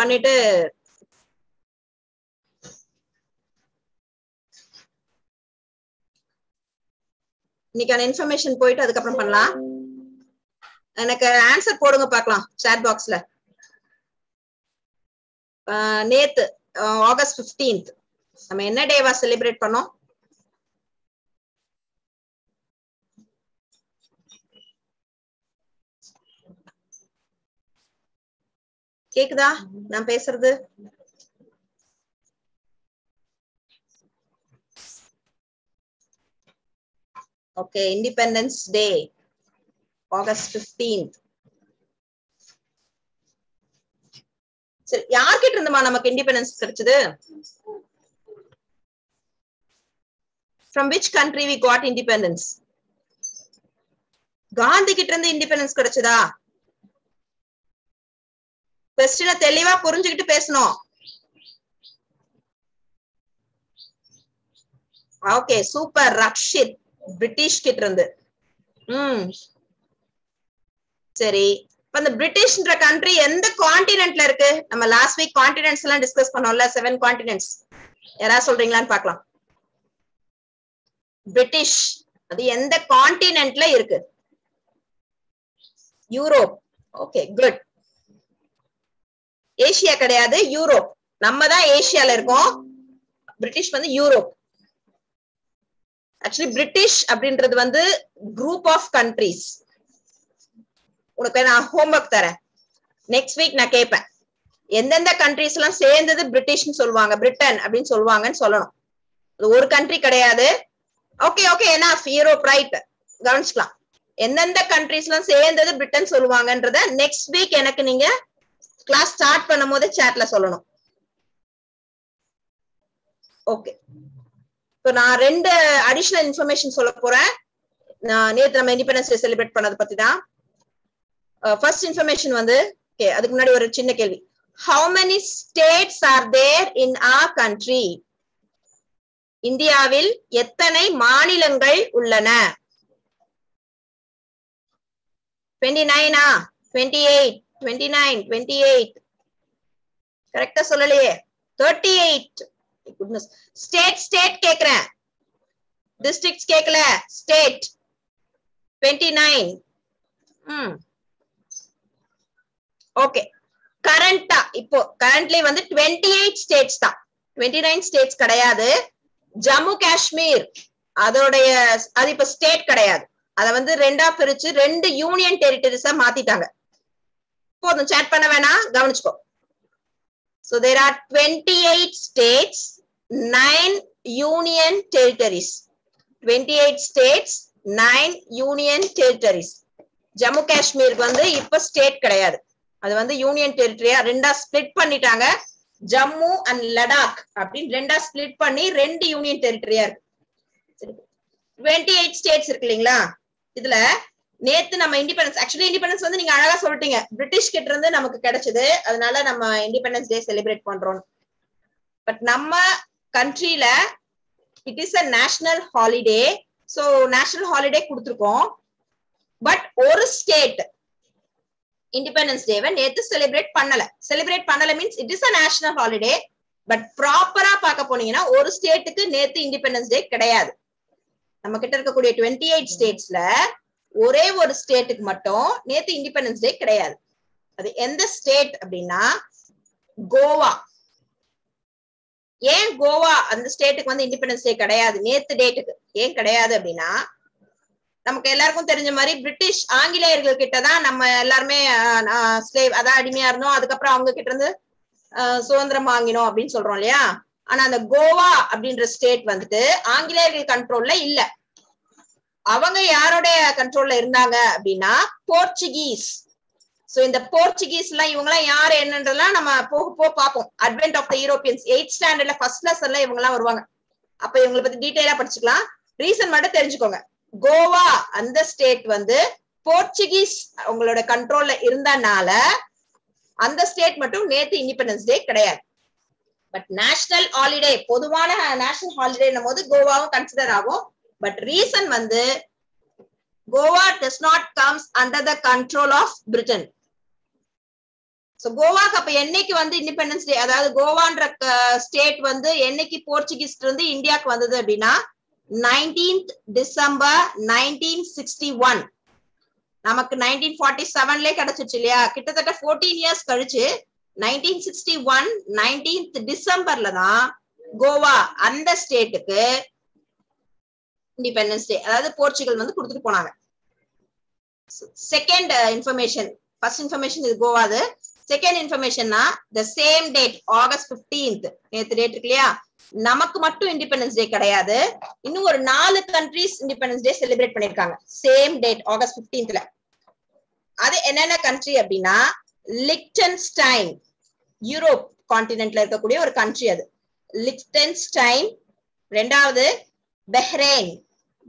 பண்ணிட்டு இன்னைக்கான இன்ஃபர்மேஷன் போயிட்டு அதுக்கப்புறம் பண்ணலாம். எனக்கு ஆன்சர் போடுங்க பார்க்கலாம் சாட் பாக்ஸ்ல நேத்து ஆகஸ்ட் பிப்டீன்த் நம்ம என்ன டேவா செலிப்ரேட் பண்ணோம்? கேக்குதா? நான் பேசுறது? Okay independence day August fifteenth சரி யார்கிட்ட இருந்துமா நமக்கு இண்டிபெண்டன்ஸ் கிடைச்சது? From which country we got independence Gandhi கிட்ட இருந்து இண்டிபெண்டன்ஸ் கிடைச்சதா? கொஸ்டினை தெளிவா புரிஞ்சுக்கிட்டு பேசணும். ஓகே சூப்பர் ரக்ஷித் பிரிட்டிஷ் கிட்ட இருந்து ம். சரி. இப்ப இந்த பிரிட்டிஷ்ன்ற கண்ட்ரி எந்த காண்டினென்ட்ல இருக்கு? நம்ம லாஸ்ட் வீக் காண்டினென்ட்ஸ் எல்லாம் டிஸ்கஸ் பண்ணோம்ல செவன் காண்டினென்ட்ஸ் யாராவது சொல்றீங்களான்னு பார்க்கலாம். பிரிட்டிஷ் அது எந்த காண்டினென்ட்ல இருக்கு? யூரோப் ஓகே குட் ஏசியா கிடையாது யூரோப். நம்ம தான் ஏசியால இருக்கோம். பிரிட்டிஷ் வந்து யூரோப். ஆக்சுவலி பிரிட்டிஷ் அப்படின்றது வந்து குரூப் ஆஃப் கண்ட்ரிஸ் உனக்கு நான் ஹோம்ஒர்க் தரேன். நெக்ஸ்ட் வீக் நான் கேட்பேன் எந்தெந்த கண்ட்ரிஸ் எல்லாம் சேர்ந்தது பிரிட்டிஷ்னு சொல்லுவாங்க பிரிட்டன் அப்படின்னு சொல்லுவாங்கன்னு சொல்லணும். அது ஒரு கண்ட்ரி கிடையாது. ஓகே ஓகே ஏன்னா யூரோப் ரைட் கவனிச்சுக்கலாம். எந்தெந்த கண்ட்ரிஸ் எல்லாம் சேர்ந்தது பிரிட்டன் சொல்லுவாங்கன்றத நெக்ஸ்ட் வீக் எனக்கு நீங்க கிளாஸ் ஸ்டார்ட் பண்ணும் போது சேட்ல சொல்லணும். ஓகே இப்போ நான் ரெண்டு அடிஷனல் இன்ஃபர்மேஷன் சொல்ல போறேன். நான் நேத்து நம்ம இண்டிபெண்டன்ஸ் டே செலிப்ரேட் பண்ணதை பத்தி தான். Uh, ஃபர்ஸ்ட் இன்ஃபர்மேஷன் வந்து ஓகே அதுக்கு முன்னாடி ஒரு சின்ன கேள்வி. How many states are there in a country இந்தியாவில் எத்தனை மாநிலங்கள் உள்ளன? Twenty nine twenty eight twenty nine twenty eight கரெக்டா சொல்லலையே. Thirty eight goodness state state கேக்குறேன். டிஸ்ட்ரிக்ட்ஸ் கேட்கல state twenty nine hmm okay கரண்டா இப்போ கரண்ட்லி வந்து டுவெண்ட்டி எயிட் ஸ்டேட்ஸ் தான். டுவெண்ட்டி நைன் ஸ்டேட்ஸ் கிடையாது. ஜம்மு காஷ்மீர். அதோடைய அது இப்ப ஸ்டேட் கிடையாது. அத வந்து ரெண்டா பிரிச்சு ரெண்டு யூனியன் டெரிட்டரிஸா மாத்திட்டாங்க. போதும். சேட் பண்ண வேணாம். கவனிச்சுக்கோ. So there are twenty eight states nine union territories twenty eight states nine union territories Jammu காஷ்மீருக்கு வந்து இப்ப ஸ்டேட் கிடையாது. அது வந்து யூனியன் டெரிட்டரியா ரெண்டா ஸ்பிளிட் பண்ணிட்டாங்க. ஜம்மு அண்ட் லடாக் அப்படின்னு ரெண்டா ஸ்பிளிட் பண்ணி ரெண்டு யூனியன் டெரிட்டரியா இருக்கு. டுவெண்ட்டி எயிட் ஸ்டேட்ஸ் இருக்கு இல்லைங்களா? இதுல நேத்து நம்ம இண்டிபெண்டன்ஸ் ஆக்சுவலி இண்டிபெண்டன்ஸ் வந்து நீங்க அழகா சொல்லிட்டீங்க. பிரிட்டிஷ் கிட்ட இருந்து நமக்கு கிடைச்சது. அதனால நம்ம இண்டிபெண்டன்ஸ் டே செலிப்ரேட் பண்றோம். பட் நம்ம கண்ட்ரில it is a national holiday so national holiday கொடுத்துருக்கோம். பட் ஒரு ஸ்டேட் இண்டிபெண்டன்ஸ் டேவை நேத்து செலிப்ரேட் பண்ணல. செலிப்ரேட் பண்ணல means it is a national holiday but ப்ராப்பரா பார்க்க போனீங்கன்னா ஒரு ஸ்டேட்டுக்கு நேத்து இண்டிபெண்டன்ஸ் டே கிடையாது. நம்ம கிட்ட இருக்கக்கூடிய டுவெண்ட்டி எயிட் ஸ்டேட்ஸ்ல ஒரே ஒரு ஸ்டேட்டுக்கு மட்டும் நேத்து இண்டிபெண்டன்ஸ் டே கிடையாது. அது எந்த ஸ்டேட் அப்படின்னா கோவா. ஏன் கோவா அந்த ஸ்டேட்டுக்கு வந்து இண்டிபெண்டன்ஸ் டே கிடையாது? நேத்து டேட்டுக்கு. ஏன் கிடையாது அப்படின்னா நமக்கு எல்லாருக்கும் தெரிஞ்ச மாதிரி பிரிட்டிஷ் ஆங்கிலேயர்கள் கிட்டதான் நம்ம எல்லாருமே ஸ்லேவ் அதான் அடிமையா இருந்தோம். அதுக்கப்புறம் அவங்க கிட்ட இருந்து சுதந்திரம் வாங்கினோம் அப்படின்னு சொல்றோம் இல்லையா? ஆனா அந்த கோவா அப்படின்ற ஸ்டேட் வந்துட்டு ஆங்கிலேயர்கள் கண்ட்ரோல்ல இல்ல. அவங்க யாருடைய கண்ட்ரோல்ல இருந்தாங்க அப்படின்னா போர்ச்சுகீஸ் சோ இந்த போர்ச்சுகீஸ் எல்லாம் இவங்க எல்லாம் யாரு என்னன்றலாம் நம்ம போக போக பார்ப்போம். Advent of the Europeans eight ஸ்டாண்டர்ட்ல ஃபர்ஸ்ட் லெசன்ல இவங்க எல்லாம் வருவாங்க. அப்ப இவங்களை பத்தி டீடைலா படிச்சுக்கலாம். ரீசன் மட்டும் தெரிஞ்சுக்கோங்க. கோவா அந்த ஸ்டேட் வந்து போர்ச்சுகீஸ் அவங்களோட கண்ட்ரோல்ல இருந்தனால அந்த ஸ்டேட் மட்டும் நேத்து இண்டிபெண்டன்ஸ் டே கிடையாது. பட் நேஷனல் ஹாலிடே பொதுவான நேஷனல் ஹாலிடேன்னும் போது கோவாவும் கன்சிடர் ஆகும். பட் ரீசன் வந்து Goa does not comes under the control of Britain so கோவாக்கு அப்ப என்னைக்கு வந்து இண்டிபெண்டன்ஸ் டே அதாவது கோவான்ற ஸ்டேட் வந்து என்னைக்கு போர்ச்சுகீஸ் இருந்து இந்தியாவுக்கு வந்தது அப்படின்னா nineteenth December nineteen sixty one நமக்கு நைன்டீன் ஃபார்ட்டி செவன்ல கிடைச்சிருச்சு இல்லையா? கிட்டத்தட்ட ஃபோர்டீன் இயர்ஸ் கழிச்சு நைன்டீன் சிக்ஸ்டி ஒன் நைன்டீன்த் டிசம்பர்ல தான் கோவா அந்த ஸ்டேட்டுக்கு இண்டிபெண்டன்ஸ் டே அதாவது போர்ச்சுகல் வந்து கொடுத்துட்டு போனாங்க. செகண்ட் இன்ஃபர்மேஷன் ஃபர்ஸ்ட் இன்ஃபர்மேஷன் இது கோவாது. Second இன்ஃபர்மேஷன்னா the same date August fifteenth நேற்று டேட் இருக்கு இல்லையா? நமக்கு மட்டும் இண்டிபெண்டன்ஸ் டே கிடையாது. இன்னும் ஒரு நாலு கண்ட்ரீஸ் இண்டிபெண்டன்ஸ் டே செலிப்ரேட் பண்ணிருக்காங்க சேம் டேட் ஆகஸ்ட் பிப்டீன்த்ல அது என்னென்ன கண்ட்ரி அப்படின்னா லிக்டன்ஸ்டைன் யூரோப் கான்டினென்ட்ல இருக்கக்கூடிய ஒரு கண்ட்ரி அது. லிக்டன்ஸ்டைன் ரெண்டாவது பெஹ்ரைன்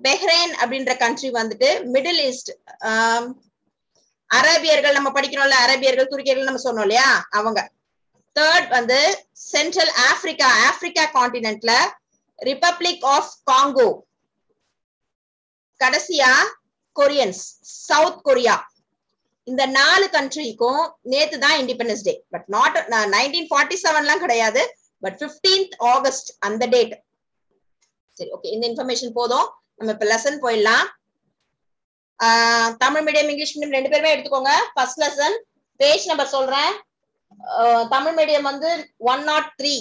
பெஹ்ரைன் அப்படின்ற கண்ட்ரி வந்துட்டு மிடில் ஈஸ்ட் அரேபியர்கள் நம்ம படிக்கிறோம்ல அரேபியர்கள் துருக்கியர்கள் நம்ம சொன்னோம் இல்லையா? அவங்க. தேர்ட் வந்து சென்ட்ரல் ஆப்பிரிக்கா ஆப்பிரிக்கா கான்டினென்ட்ல ரிப்பப்ளிக் ஆஃப் காங்கோ கடைசியா கொரியன்ஸ் சவுத் கொரியா இந்த நாலு கண்ட்ரிக்கும் நேத்து தான் Independence Day but not nineteen forty செவன்லாம் கிடையாது. பட் பிப்டீன்த் ஆகஸ்ட் அந்த டேட் சரி ஓகே இந்த இன்ஃபர்மேஷன் போதும். நம்ம இப்ப லெசன் போயிடலாம். தமிழ் மீடியம் இங்கிலீஷ் மீடியம் ரெண்டு பேருமே எடுத்துக்கோங்க. ஃபர்ஸ்ட் லெசன் பேஜ் நம்பர் சொல்றேன். தமிழ் மீடியம் வந்து ஒன் நாட் த்ரீ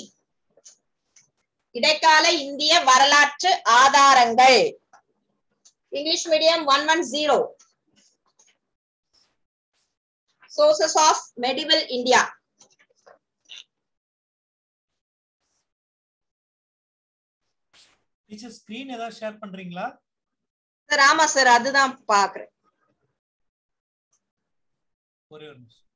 இடைக்கால இந்திய வரலாற்று ஆதாரங்கள். English medium one one zero sources of medieval India teacher screen ஏதாவது ஷேர் பண்றீங்களா? சார் ஆமா சார் அதுதான் பாக்குறேன். ஒரே ஒரு நிமிஷம்.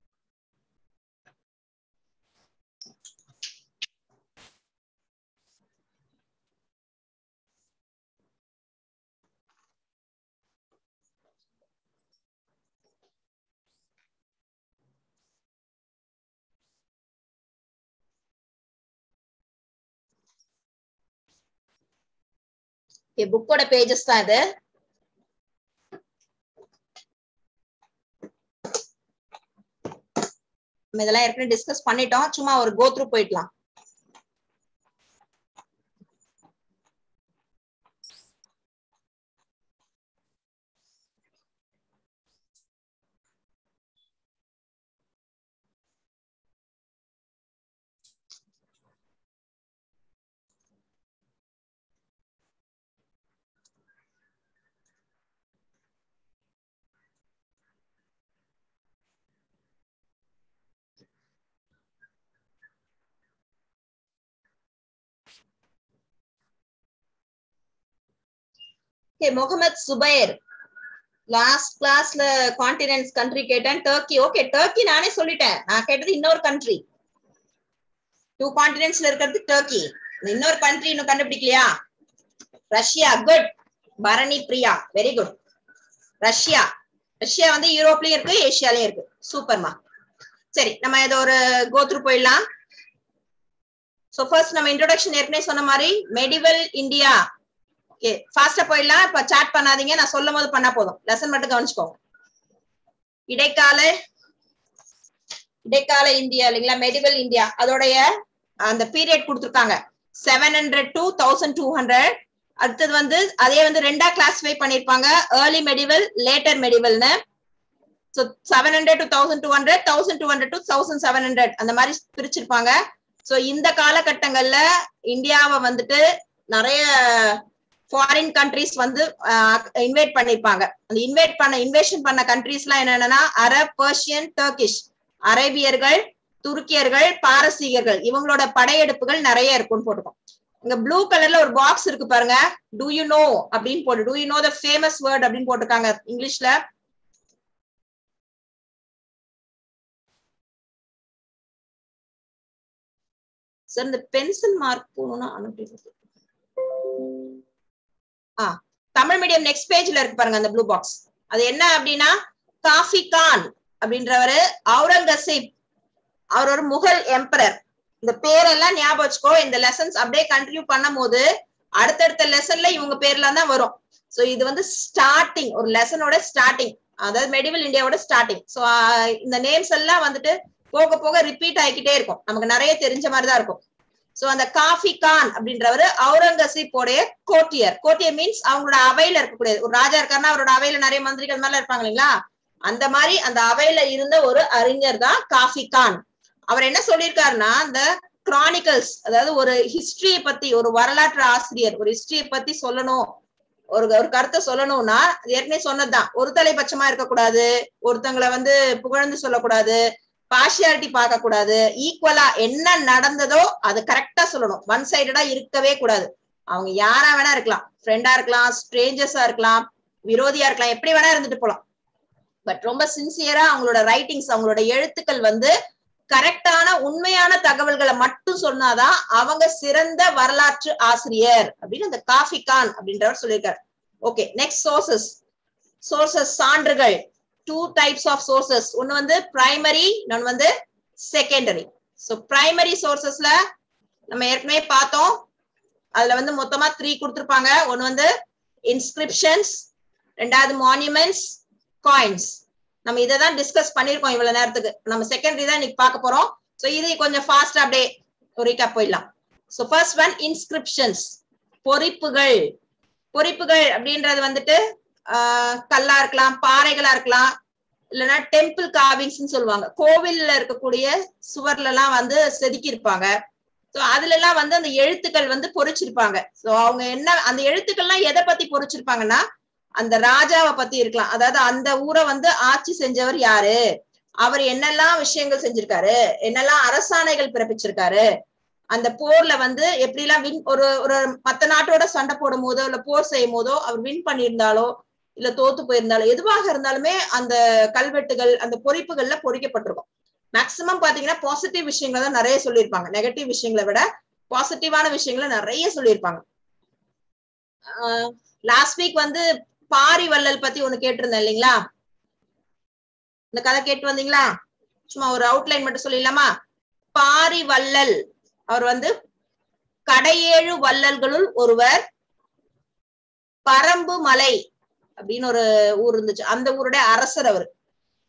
புக்கோட பேஜஸ் தான் இது. நம்ம இதெல்லாம் ஏற்கனவே டிஸ்கஸ் பண்ணிட்டோம். சும்மா ஒரு கோத்ரூ போயிடலாம். ஓகே முகமது சுபைர். லாஸ்ட் கிளாஸ்ல கான்டினென்ட்ஸ் கண்ட்ரி கேட்டேன். டர்க்கி ஓகே டர்க்கி நானே சொல்லிட்டேன். நான் கேட்டது இன்னொரு கண்ட்ரி டூ கான்டினென்ட்ஸ்ல இருக்கிறது டர்க்கி இன்னொரு கண்ட்ரி இன்னும் கண்டுபிடிக்கலையா? Russia good Bharani Priya. Very good Russia Russia வந்து யூரோப்லயும் இருக்கு ஏசியாலயும் இருக்கு. சூப்பர்மா சரி நம்ம ஏதோ ஒரு கோத்ரு போயிடலாம். சோ ஃபர்ஸ்ட் நம்ம இன்ட்ரோடக்ஷன் ஏற்கனவே சொன்ன மாதிரி மெடிவல் இந்தியா ஓகே ஃபாஸ்டா போயிடலாம். இப்ப சாட் பண்ணாதீங்க. நான் சொல்லும் போது பண்ணா போதும். லெசன் மட்டும் கவனிச்சுக்கோங்க. இடைக்கால இடைக்கால இந்தியா இல்லைங்களா? Medieval India. அதோடைய அந்த பீரியட் கொடுத்துருக்காங்க. Seven hundred to thousand two hundred அடுத்தது வந்து அதே வந்து ரெண்டா கிளாஸிஃபை பண்ணிருப்பாங்க early medieval later மெடிவல்னு so seven hundred to thousand two hundred thousand two hundred to thousand seven hundred அந்த மாதிரி பிரிச்சிருப்பாங்க. ஸோ இந்த காலகட்டங்கள்ல இந்தியாவை வந்துட்டு நிறைய ஃபாரின் கண்ட்ரிஸ் வந்து இன்வைட் பண்ணிருப்பாங்க அந்த இன்வைட் பண்ண இன்வேஷன் பண்ண கண்ட்ரிஸ் எல்லாம் என்னன்னா அரப் பர்ஷியன் டர்கிஷ் அரேபியர்கள் துருக்கியர்கள் பாரசீகர்கள். இவங்களோட படையெடுப்புகள் நிறைய இருக்கும்னு போட்டுக்கோம் இங்க ப்ளூ கலர்ல ஒரு பாக்ஸ் இருக்கு பாருங்க. டூ யூ நோ அப்படின்னு போட்டு do you know the famous word அப்படின்னு போட்டிருக்காங்க இங்கிலீஷ்ல. சார் இந்த பென்சில் மார்க் போகணும்னா அனுப்பிடுறது ஆ தமிழ் மீடியம் நெக்ஸ்ட் பேஜ்ல இருக்கு பாருங்க அந்த ப்ளூ பாக்ஸ் அது என்ன அப்படின்னா காஃபி கான் அப்படின்றவரு அவுரங்கசீப். அவர் ஒரு முகல் எம்பரர் இந்த பேரெல்லாம் ஞாபகம் வச்சுக்கோ இந்த லெசன்ஸ் அப்படியே கண்டினியூ பண்ணும் போது அடுத்தடுத்த லெசன்ல இவங்க பேர்லாம் தான் வரும். ஸோ இது வந்து ஸ்டார்டிங் ஒரு லெசனோட ஸ்டார்டிங் அதாவது மெடிவல் இந்தியாவோட ஸ்டார்டிங் ஸோ இந்த நேம்ஸ் எல்லாம் வந்துட்டு போக போக ரிப்பீட் ஆகிக்கிட்டே இருக்கும். நமக்கு நிறைய தெரிஞ்ச மாதிரி தான் இருக்கும். சோ அந்த காஃபி கான் அப்படின்றவர் அவுரங்கசீப்போடைய கோட்டியர். கோட்டியர் மீன்ஸ் அவங்களோட அவையில இருக்கக்கூடிய ஒரு ராஜா இருக்காருன்னா அவரோட அவையில நிறைய மந்திரிகள் மேல இருப்பாங்க இல்லைங்களா? அந்த மாதிரி அந்த அவையில இருந்த ஒரு அறிஞர் தான் காஃபி கான். அவர் என்ன சொல்லியிருக்காருன்னா அந்த கிரானிக்கல்ஸ் அதாவது ஒரு ஹிஸ்டரியை பத்தி ஒரு வரலாற்று ஆசிரியர் ஒரு ஹிஸ்டரியை பத்தி சொல்லணும். ஒரு ஒரு கருத்தை சொல்லணும்னா ஏற்கனவே சொன்னதுதான். ஒரு தலைபட்சமா இருக்கக்கூடாது. ஒருத்தங்களை வந்து புகழ்ந்து சொல்லக்கூடாது. பார்ஷியாலிட்டி பார்க்க கூடாது ஈக்குவலா என்ன நடந்ததோ அது கரெக்டா சொல்லணும். ஒன் சைடடா இருக்கவே கூடாது. அவங்க யாரா வேணா இருக்கலாம். ஃப்ரெண்டா இருக்கலாம் ஸ்ட்ரேஞ்சர்ஸா இருக்கலாம் விரோதியா இருக்கலாம் எப்படி வேணா இருந்துட்டு போலாம். பட் ரொம்ப சின்சியரா அவங்களோட ரைட்டிங்ஸ் அவங்களோட எழுத்துக்கள் வந்து கரெக்டான உண்மையான தகவல்களை மட்டும் சொன்னாதான் அவங்க சிறந்த வரலாற்று ஆசிரியர் அப்படின்னு அந்த காஃபி கான் அப்படின்றவர் சொல்லியிருக்காரு. ஓகே நெக்ஸ்ட் சோர்சஸ் சோர்சஸ் சான்றுகள். டூ டைப்ஸ் ஆஃப் சோர்சஸ் ஒன்னு வந்து பிரைமரி இன்னொன்னு வந்து செகண்டரி ஸோ பிரைமரி சோர்சஸ்ல நம்ம ஏற்கனவே பார்த்தோம். அதுல வந்து மொத்தமா த்ரீ கொடுத்துருப்பாங்க. ஒன்னு வந்து இன்ஸ்கிரிப்ஷன்ஸ் ரெண்டாவது மான்யூமெண்ட்ஸ் காயின்ஸ் நம்ம இதை தான் டிஸ்கஸ் பண்ணிருக்கோம் இவ்வளவு நேரத்துக்கு. நம்ம செகண்டரி தான் இன்னைக்கு பார்க்க போறோம். ஸோ இது கொஞ்சம் ஃபாஸ்ட் அப்படியே ஒரு போயிடலாம். ஸோ ஃபர்ஸ்ட் ஒன் இன்ஸ்கிரிப்ஷன்ஸ் பொறிப்புகள். பொறிப்புகள் அப்படின்றது வந்துட்டு கல்லா இருக்கலாம் பாறைகளா இருக்கலாம் இல்லைன்னா டெம்பிள் காவிங்ஸ் சொல்லுவாங்க. கோவில்ல இருக்கக்கூடிய சுவர்ல எல்லாம் வந்து செதுக்கி இருப்பாங்க ஸோ அதுல எல்லாம் வந்து அந்த எழுத்துக்கள் வந்து பொறிச்சிருப்பாங்க. ஸோ அவங்க என்ன அந்த எழுத்துக்கள்லாம் எதை பத்தி பொறிச்சிருப்பாங்கன்னா அந்த ராஜாவை பத்தி இருக்கலாம். அதாவது அந்த ஊரை வந்து ஆட்சி செஞ்சவர் யாரு? அவர் என்னெல்லாம் விஷயங்கள் செஞ்சிருக்காரு? என்னெல்லாம் அரசாணைகள் பிறப்பிச்சிருக்காரு? அந்த போர்ல வந்து எப்படி எல்லாம் வின் ஒரு ஒரு மத்த நாட்டோட சண்டை போடும் போதோ இல்ல போர் செய்யும் போதோ அவர் வின் பண்ணியிருந்தாலோ இல்ல தோத்து போயிருந்தாலும் எதுவாக இருந்தாலுமே அந்த கல்வெட்டுகள் அந்த பொறிப்புகள்ல பொறிக்கப்பட்டிருக்கும். மேக்சிமம் பாத்தீங்கன்னா பாசிட்டிவ் விஷயங்களை தான் நிறைய சொல்லியிருப்பாங்க. நெகட்டிவ் விஷயங்களை விட பாசிட்டிவான விஷயங்களை நிறைய சொல்லியிருப்பாங்க. லாஸ்ட் வீக் வந்து பாரி வள்ளல் பத்தி ஒண்ணு கேட்டிருந்தேன் இல்லைங்களா? இந்த கதை கேட்டு வந்தீங்களா? சும்மா ஒரு அவுட்லைன் மட்டும் சொல்லிடலாமா? பாரி வள்ளல். அவர் வந்து கடையேழு வள்ளல்களுள் ஒருவர். பரம்பு மலை. அப்படின்னு ஒரு ஊர் இருந்துச்சு. அந்த ஊருடைய அரசர் அவர்.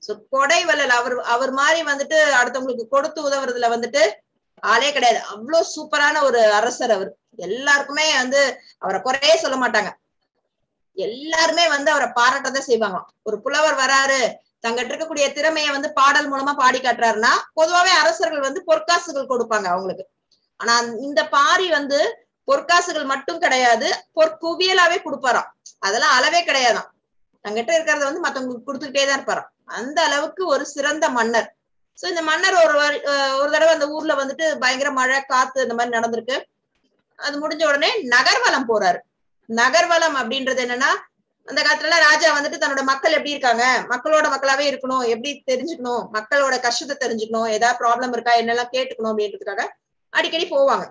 சோ கொடை வள்ளல் அவர் அவர் மாதிரி வந்துட்டு அடுத்தவங்களுக்கு கொடுத்து உதவுறதுல வந்துட்டு ஆளே கிடையாது. அவ்வளவு சூப்பரான ஒரு அரசர் அவர். எல்லாருக்குமே வந்து அவரை குறையே சொல்ல மாட்டாங்க. எல்லாருமே வந்து அவரை பாராட்டதான் செய்வாங்க. ஒரு புலவர் வராரு தங்கிட்ட இருக்கக்கூடிய திறமைய வந்து பாடல் மூலமா பாடி காட்டுறாருன்னா பொதுவாவே அரசர்கள் வந்து பொற்காசுகள் கொடுப்பாங்க அவங்களுக்கு. ஆனா இந்த பாரி வந்து பொற்காசுகள் மட்டும் கிடையாது பொற்குவியலாவே கொடுப்பாராம். அதெல்லாம் அளவே கிடையாதாம். தங்கிட்ட இருக்கிறத வந்து மத்தவங்களுக்கு கொடுத்துக்கிட்டே தான் இருப்பாராம். அந்த அளவுக்கு ஒரு சிறந்த மன்னர். சோ இந்த மன்னர் ஒரு ஒரு தடவை அந்த ஊர்ல வந்துட்டு பயங்கர மழை காத்து இந்த மாதிரி நடந்திருக்கு. அது முடிஞ்ச உடனே நகர்வலம் போறாரு. நகர்வலம் அப்படின்றது என்னன்னா அந்த காலத்துல ராஜா வந்துட்டு தன்னோட மக்கள் எப்படி இருக்காங்க? மக்களோட மக்களாவே இருக்கணும். எப்படி தெரிஞ்சுக்கணும்? மக்களோட கஷ்டத்தை தெரிஞ்சுக்கணும். ஏதாவது ப்ராப்ளம் இருக்கா? என்னெல்லாம் கேட்டுக்கணும் அப்படின்றதுக்காக அடிக்கடி போவாங்க.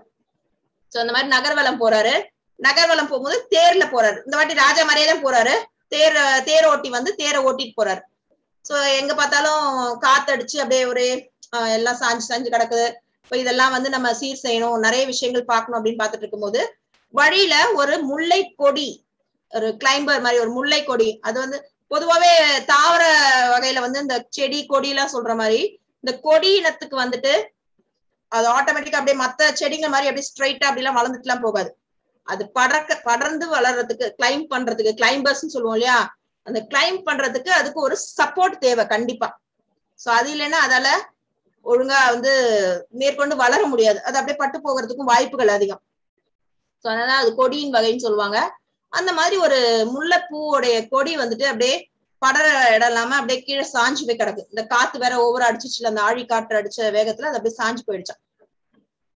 சோ அந்த மாதிரி நகர்வலம் போறாரு. நகர்வலம் போகும்போது தேர்ல போறாரு. இந்த வாட்டி ராஜா மாதிரியே தான் போறாரு. தேர் தேர் ஓட்டி வந்து தேரை ஓட்டிட்டு போறாரு. சோ எங்க பார்த்தாலும் காத்தடிச்சு அப்படியே ஒரே எல்லாம் சாஞ்சு சாஞ்சு கிடக்குது. இப்போ இதெல்லாம் வந்து நம்ம சீர் செய்யணும் நிறைய விஷயங்கள் பார்க்கணும் அப்படின்னு பார்த்துட்டு இருக்கும்போது வழியில ஒரு முல்லை கொடி ஒரு கிளைம்பர் மாதிரி ஒரு முல்லை கொடி அது வந்து பொதுவாவே தாவர வகையில வந்து இந்த செடி கொடி எல்லாம் சொல்ற மாதிரி இந்த கொடி இனத்துக்கு வந்துட்டு அது ஆட்டோமேட்டிக்கா அப்படியே மத்த செடிங்க மாதிரி அப்படியே ஸ்ட்ரைட்டா அப்படி எல்லாம் வளர்ந்துட்டு எல்லாம் போகாது. அது படக்க படர்ந்து வளர்றதுக்கு கிளைம் பண்றதுக்கு கிளைம்பர்ஸ் சொல்லுவோம் இல்லையா? அந்த கிளைம் பண்றதுக்கு அதுக்கு ஒரு சப்போர்ட் தேவை கண்டிப்பா. சோ அது இல்லைன்னா அதால ஒழுங்கா வந்து மேற்கொண்டு வளர முடியாது. அது அப்படியே பட்டு போகிறதுக்கும் வாய்ப்புகள் அதிகம். சோ அதனால அது கொடியின் வகைன்னு சொல்லுவாங்க. அந்த மாதிரி ஒரு முல்லைப்பூவோடைய கொடி வந்துட்டு அப்படியே படற இடம் இல்லாம அப்படியே கீழே சாஞ்சு போய் கிடக்கு. இந்த காத்து வேற ஒவ்வொரு அடிச்சிச்சுல அந்த ஆழி காற்று அடிச்ச வேகத்துல அது அப்படியே சாஞ்சு போயிடுச்சான்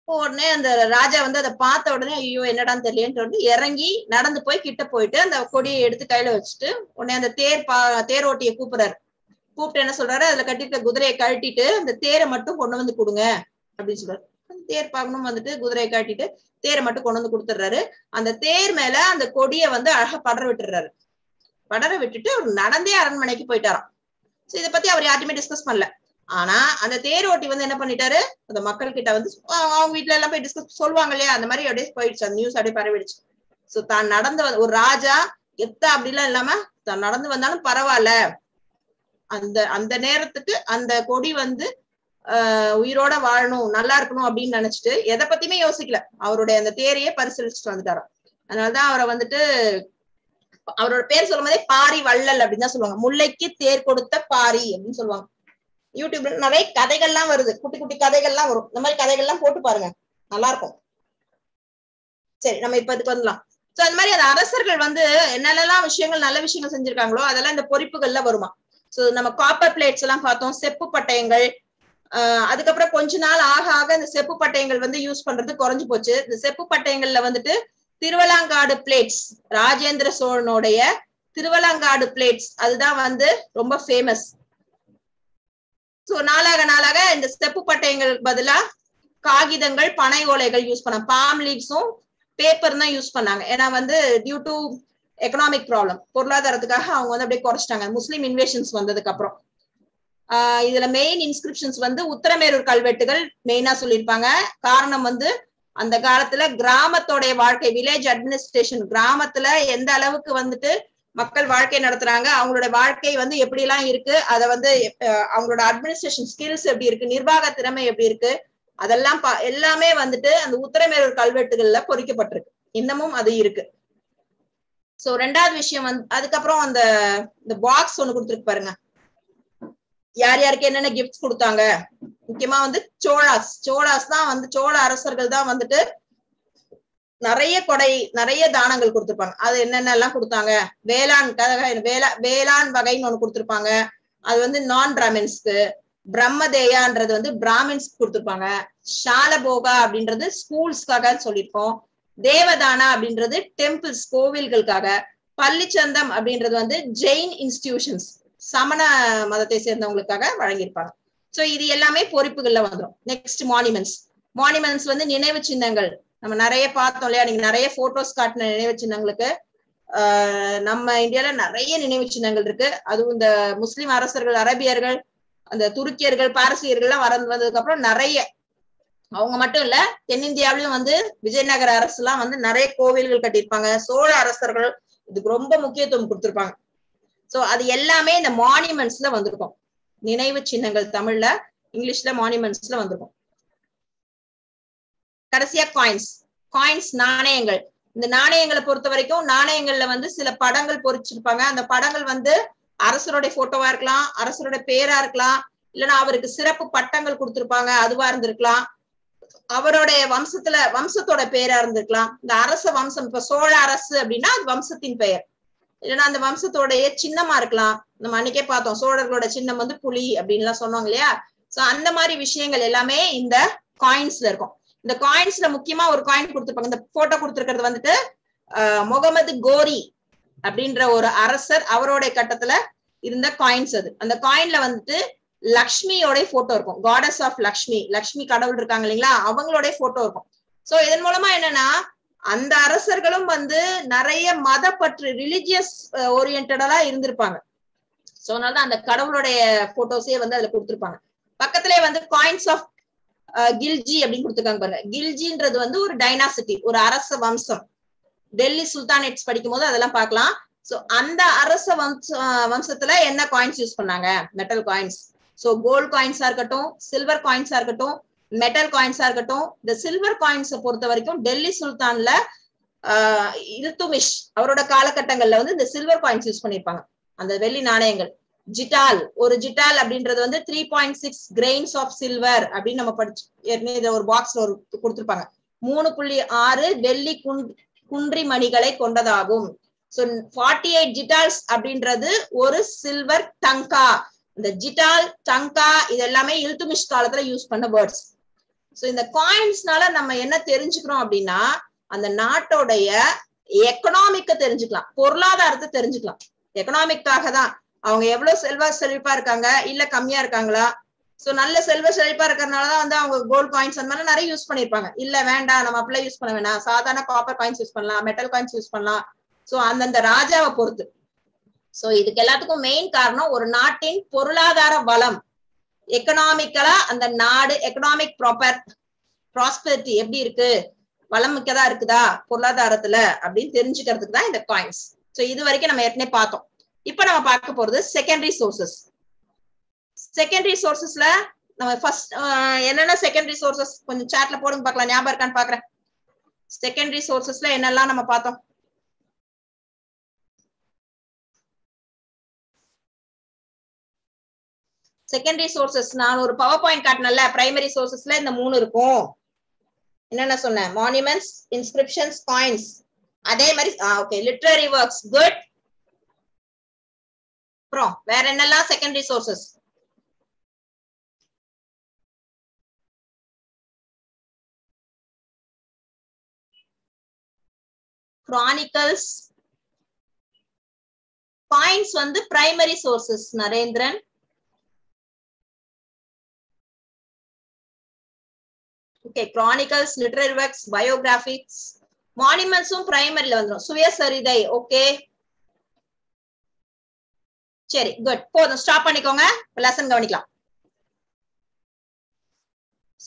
உடனே அந்த ராஜா வந்து அதை பார்த்த உடனே ஐயோ என்னடான்னு தெரியலன்ட்டு இறங்கி நடந்து போய் கிட்ட போயிட்டு அந்த கொடியை எடுத்து கையில வச்சுட்டு உடனே அந்த தேர் பா தேர் ஓட்டிய கூப்பிடுறாரு. கூப்பிட்டு என்ன சொல்றாரு? அதுல கட்டிட்டு குதிரையை கழட்டிட்டு அந்த தேரை மட்டும் கொண்டு வந்து கொடுங்க அப்படின்னு சொல்றாரு. தேர் பார்க்கணும் வந்துட்டு குதிரையை கட்டிட்டு தேரை மட்டும் கொண்டு வந்து கொடுத்துடுறாரு. அந்த தேர் மேல அந்த கொடிய வந்து அழகா படர விட்டுறாரு படர விட்டுட்டு அவர் நடந்தே அரண்மனைக்கு போயிட்டாராம். சோ இதை பத்தி அவர் யார்ட்டுமே டிஸ்கஸ் பண்ணல. ஆனா அந்த தேர் ஓட்டி வந்து என்ன பண்ணிட்டாரு? அந்த மக்கள் கிட்ட வந்து அவங்க வீட்டுல எல்லாம் போய் டிஸ்கஸ் சொல்லுவாங்க இல்லையா? அந்த மாதிரி அப்படியே போயிடுச்சு. அந்த நியூஸ் அப்படியே பரவிடுச்சு. சோ தான் நடந்து ஒரு ராஜா எத்த அப்படிலாம் இல்லாம தான் நடந்து வந்தாலும் பரவாயில்ல. அந்த அந்த நேரத்துக்கு அந்த கொடி வந்து ஆஹ் உயிரோட வாழணும் நல்லா இருக்கணும் அப்படின்னு நினைச்சிட்டு எதை பத்தியுமே யோசிக்கல. அவருடைய அந்த தேரையே பரிசீலிச்சுட்டு வந்துட்டாரு அதனாலதான் அவரை வந்துட்டு அவரோட பேர் சொல்லும் போதே பாரி வள்ளல் அப்படின்னு தான் சொல்லுவாங்க. முல்லைக்கு தேர் கொடுத்த பாரி அப்படின்னு சொல்லுவாங்க. யூடியூப்ல நிறைய கதைகள்லாம் வருது. குட்டி குட்டி கதைகள்லாம் வரும். இந்த மாதிரி கதைகள்லாம் போட்டு பாருங்க. நல்லா இருக்கும் சரி நம்ம இப்ப இதுக்கு வந்துலாம் சோ அந்த மாதிரி அந்த அரசர்கள் வந்து என்னென்னலாம் விஷயங்கள் நல்ல விஷயங்கள் செஞ்சிருக்காங்களோ அதெல்லாம் இந்த பொறிப்புகள்ல வருமா? சோ நம்ம காப்பர் பிளேட்ஸ் எல்லாம் பார்த்தோம். செப்பு பட்டயங்கள். ஆஹ் அதுக்கப்புறம் கொஞ்ச நாள் ஆக ஆக இந்த செப்பு பட்டயங்கள் வந்து யூஸ் பண்றது குறைஞ்சு போச்சு. இந்த செப்பு பட்டயங்கள்ல வந்துட்டு திருவலாங்காடு பிளேட்ஸ் ராஜேந்திர சோழனுடைய திருவலாங்காடு பிளேட்ஸ் அதுதான் வந்து ரொம்ப ஃபேமஸ் சோ நாளாக நாளாக இந்த செப்பு பட்டயங்களுக்கு பதிலா காகிதங்கள் பனை ஓலைகள் யூஸ் பண்ண பாம் லீவ்ஸும் பேப்பர் தான் யூஸ் பண்ணாங்க. ஏன்னா வந்து டியூ டு எக்கனாமிக் ப்ராப்ளம் பொருளாதாரத்துக்காக அவங்க வந்து அப்படியே குறைச்சிட்டாங்க. முஸ்லீம் இன்வேஷன்ஸ் வந்ததுக்கு அப்புறம். ஆஹ் இதுல மெயின் இன்ஸ்கிரிப்ஷன்ஸ் வந்து உத்தரமேரூர் கல்வெட்டுகள் மெயினா சொல்லியிருப்பாங்க. காரணம் வந்து அந்த காலத்துல கிராமத்தோடைய வாழ்க்கை வில்லேஜ் அட்மினிஸ்ட்ரேஷன் கிராமத்துல எந்த அளவுக்கு வந்துட்டு மக்கள் வாழ்க்கை நடத்துறாங்க அவங்களோட வாழ்க்கை வந்து எப்படி எல்லாம் இருக்கு அதை வந்து அவங்களோட அட்மினிஸ்ட்ரேஷன் ஸ்கில்ஸ் எப்படி இருக்கு நிர்வாக திறமை எப்படி இருக்கு அதெல்லாம் பா- எல்லாமே வந்துட்டு அந்த உத்தரமேரூர் கல்வெட்டுகள்ல பொறிக்கப்பட்டிருக்கு. இன்னமும் அது இருக்கு. சோ ரெண்டாவது விஷயம் வந்து அதுக்கப்புறம் அந்த இந்த பாக்ஸ் ஒண்ணு கொடுத்துருக்கு பாருங்க. யார் யாருக்கு என்னென்ன கிஃப்ட்ஸ் கொடுத்தாங்க? முக்கியமா வந்து சோழாஸ் சோழாஸ் தான் வந்து சோழ அரசர்கள் தான் வந்துட்டு நிறைய கொடை நிறைய தானங்கள் கொடுத்திருப்பாங்க. அது என்னென்ன எல்லாம் கொடுத்தாங்க? வேளாண் கதக- வேளா வேளாண் வகைன்னு ஒண்ணு கொடுத்திருப்பாங்க. அது வந்து நான் பிராமின்ஸ்க்கு பிரம்மதேயான்றது வந்து பிராமின்ஸ் கொடுத்திருப்பாங்க. ஷாலபோகா அப்படின்றது ஸ்கூல்ஸ்க்காக சொல்லியிருக்கோம். தேவதானா அப்படின்றது டெம்பிள்ஸ் கோவில்களுக்காக. பள்ளிச்சந்தம் அப்படின்றது வந்து ஜெயின் இன்ஸ்டிடியூஷன்ஸ் சமண மதத்தை சேர்ந்தவங்களுக்காக வழங்கியிருப்பாங்க. சோ இது எல்லாமே பொறுப்புகள்ல வந்துடும் நெக்ஸ்ட் மானிமெண்ட்ஸ் மானிமெண்ட்ஸ் வந்து நினைவு சின்னங்கள். நம்ம நிறைய பார்த்தோம் இல்லையா? நீங்க நிறைய போட்டோஸ் காட்டின நினைவு சின்னங்களுக்கு ஆஹ் நம்ம இந்தியால நிறைய நினைவு சின்னங்கள் இருக்கு. அதுவும் இந்த முஸ்லிம் அரசர்கள் அரபியர்கள் அந்த துருக்கியர்கள் பாரசீகர்கள்லாம் வரந்து வர வந்ததுக்கு அப்புறம் நிறைய அவங்க மட்டும் இல்ல தென்னிந்தியாவிலயும் வந்து விஜயநகர அரசு எல்லாம் வந்து நிறைய கோவில்கள் கட்டியிருப்பாங்க. சோழ அரசர்கள் இதுக்கு ரொம்ப முக்கியத்துவம் கொடுத்திருப்பாங்க. சோ அது எல்லாமே இந்த மானுமெண்ட்ஸ்ல வந்திருக்கும். நினைவு சின்னங்கள் தமிழ்ல இங்கிலீஷ்ல மானுமெண்ட்ஸ்ல வந்திருக்கும் கடைசியா காயின்ஸ் காயின்ஸ் நாணயங்கள். இந்த நாணயங்களை பொறுத்த வரைக்கும் நாணயங்கள்ல வந்து சில படங்கள் பொறிச்சிருப்பாங்க. அந்த படங்கள் வந்து அரசருடைய போட்டோவா இருக்கலாம் அரசருடைய பேரா இருக்கலாம் இல்லைன்னா அவருக்கு சிறப்பு பட்டங்கள் கொடுத்திருப்பாங்க அதுவா இருந்திருக்கலாம். அவருடைய வம்சத்துல வம்சத்தோட பேரா இருந்திருக்கலாம். இந்த அரச வம்சம் இப்ப சோழ அரசு அப்படின்னா அது வம்சத்தின் பெயர். இல்லைன்னா அந்த வம்சத்தோடைய சின்னமா இருக்கலாம். நம்ம அன்னைக்கே பார்த்தோம் சோழர்களோட சின்னம் வந்து புலி அப்படின்லாம் சொன்னாங்க இல்லையா? சோ அந்த மாதிரி விஷயங்கள் எல்லாமே இந்த காயின்ஸ்ல இருக்கும். இந்த காயின்ஸ்ல முக்கியமா ஒரு காயின் கொடுத்துருப்பாங்க. இந்த போட்டோ கொடுத்துருக்கிறது வந்துட்டு ஆஹ் முகமது கோரி அப்படின்ற ஒரு அரசர் அவருடைய கட்டத்துல இருந்த காயின்ஸ் அது. அந்த காயின்ல வந்துட்டு லக்ஷ்மியோட போட்டோ இருக்கும். Goddess of Lakshmi. லக்ஷ்மி கடவுள் இருக்காங்க இல்லைங்களா? அவங்களோட போட்டோ இருக்கும். சோ இதன் மூலமா என்னன்னா அந்த அரசர்களும் வந்து நிறைய மத பற்று ரிலிஜியஸ் ஓரியன்டா இருந்திருப்பாங்க. சோ அதனாலதான் அந்த கடவுளுடைய போட்டோஸே வந்து அதுல கொடுத்திருப்பாங்க. பக்கத்திலே வந்து காயின்ஸ் ஆஃப் கில்ஜி அப்படின்னு கொடுத்துருக்காங்க பாருங்க. கில்ஜின்றது வந்து ஒரு டைனாசிட்டி ஒரு அரச வம்சம். டெல்லி சுல்தானேட்ஸ் படிக்கும் போது அதெல்லாம் பார்க்கலாம். சோ அந்த அரச வம்ச வம்சத்துல என்ன காயின்ஸ் யூஸ் பண்ணாங்க? மெட்டல் காயின்ஸ் சோ கோல்ட் காயின்ஸா இருக்கட்டும் சில்வர் காயின்ஸா இருக்கட்டும் மெட்டல் காயின்ஸா இருக்கட்டும் இந்த சில்வர் காயின்ஸை பொறுத்த வரைக்கும் டெல்லி சுல்தான்ல ஆஹ் இல்துமிஷ் அவரோட காலகட்டங்கள்ல வந்து இந்த சில்வர் காயின்ஸ் யூஸ் பண்ணிருப்பாங்க. அந்த வெள்ளி நாணயங்கள். ஜிட்டால் ஒரு ஜிட்டால் அப்படின்றது வந்து three point six grains of silver அப்படின்னு நம்ம படிச்சு ஏற்கனவே ஒரு பாக்ஸ்ல ஒரு கொடுத்துருப்பாங்க. மூணு புள்ளி ஆறு வெள்ளி குன் குன்றி மணிகளை கொண்டதாகும். சோ ஃபார்ட்டி எயிட் ஜிட்டால்ஸ் அப்படின்றது ஒரு சில்வர் டங்கா இந்த ஜிட்டால் டங்கா இது எல்லாமே இல்துமிஷ் காலத்துல யூஸ் பண்ண வேர்ட்ஸ் சோ இந்த காயின்ஸ்னால நம்ம என்ன தெரிஞ்சுக்கிறோம் அப்படின்னா அந்த நாட்டோடைய எக்கனாமிக்க தெரிஞ்சுக்கலாம். பொருளாதாரத்தை தெரிஞ்சுக்கலாம். எக்கனாமிக்காக தான். அவங்க எவ்வளவு செல்வ செழிப்பா இருக்காங்க? இல்ல கம்மியா இருக்காங்களா? சோ நல்ல செல்வ செழிப்பா இருக்கிறதுனாலதான் வந்து அவங்க கோல்ட் காயின்ஸ் அந்த மாதிரி நிறைய யூஸ் பண்ணிருப்பாங்க இல்ல வேண்டாம் நம்ம அப்படிலாம் யூஸ் பண்ண வேணாம். சாதாரண காப்பர் காயின்ஸ் யூஸ் பண்ணலாம் மெட்டல் காயின்ஸ் யூஸ் பண்ணலாம். சோ அந்தந்த ராஜாவை பொறுத்து. சோ இதுக்கு எல்லாத்துக்கும் மெயின் காரணம் ஒரு நாட்டின் பொருளாதார வளம். எக்கனாமிக்கலா அந்த நாடு எக்கனாமிக் ப்ராப்பர் ப்ராஸ்பரிட்டி எப்படி இருக்கு? வளம் மிக்கதா இருக்குதா? பொருளாதாரத்துல அப்படின்னு தெரிஞ்சுக்கிறதுக்கு தான் இந்த காயின்ஸ் ஸோ இது வரைக்கும் நம்ம ஏற்கனவே பார்த்தோம். இப்ப நம்ம பார்க்க போறது செகண்டரி சோர்சஸ் செகண்டரி சோர்சஸ்ல நம்ம ஃபர்ஸ்ட் என்னென்ன செகண்டரி சோர்சஸ் கொஞ்சம் சாட்ல போடுங்க பார்க்கலாம். ஞாபகம் இருக்கான்னு பாக்குறேன் செகண்டரி சோர்சஸ்ல என்னெல்லாம் நம்ம பார்த்தோம்? செகண்டரி சோர்சஸ் நான் ஒரு பவர் பாயிண்ட் காட்டினல பிரைமரி சோர்சஸ்ல இந்த மூணு இருக்கும். என்னென்ன சொன்னேன்? மானுமெண்ட்ஸ் இன்ஸ்கிரிப்ஷன்ஸ் காயின்ஸ் அதே மாதிரி ஓகே லிட்ரரி ஒர்க்ஸ் குட் அப்புறம் வேற என்னெல்லாம் செகண்டரி சோர்சஸ் கிரானிக்கல்ஸ் பாயிண்ட்ஸ் வந்து primary sources Narendran. Okay chronicles literary works biographics மானுமெண்ட்ஸும் பிரைமரியில வந்துடும் சுயசரிதை ஓகே சரி குட் போதும். ஸ்டாப் பண்ணிக்கோங்க. லெசன் கவனிக்கலாம்.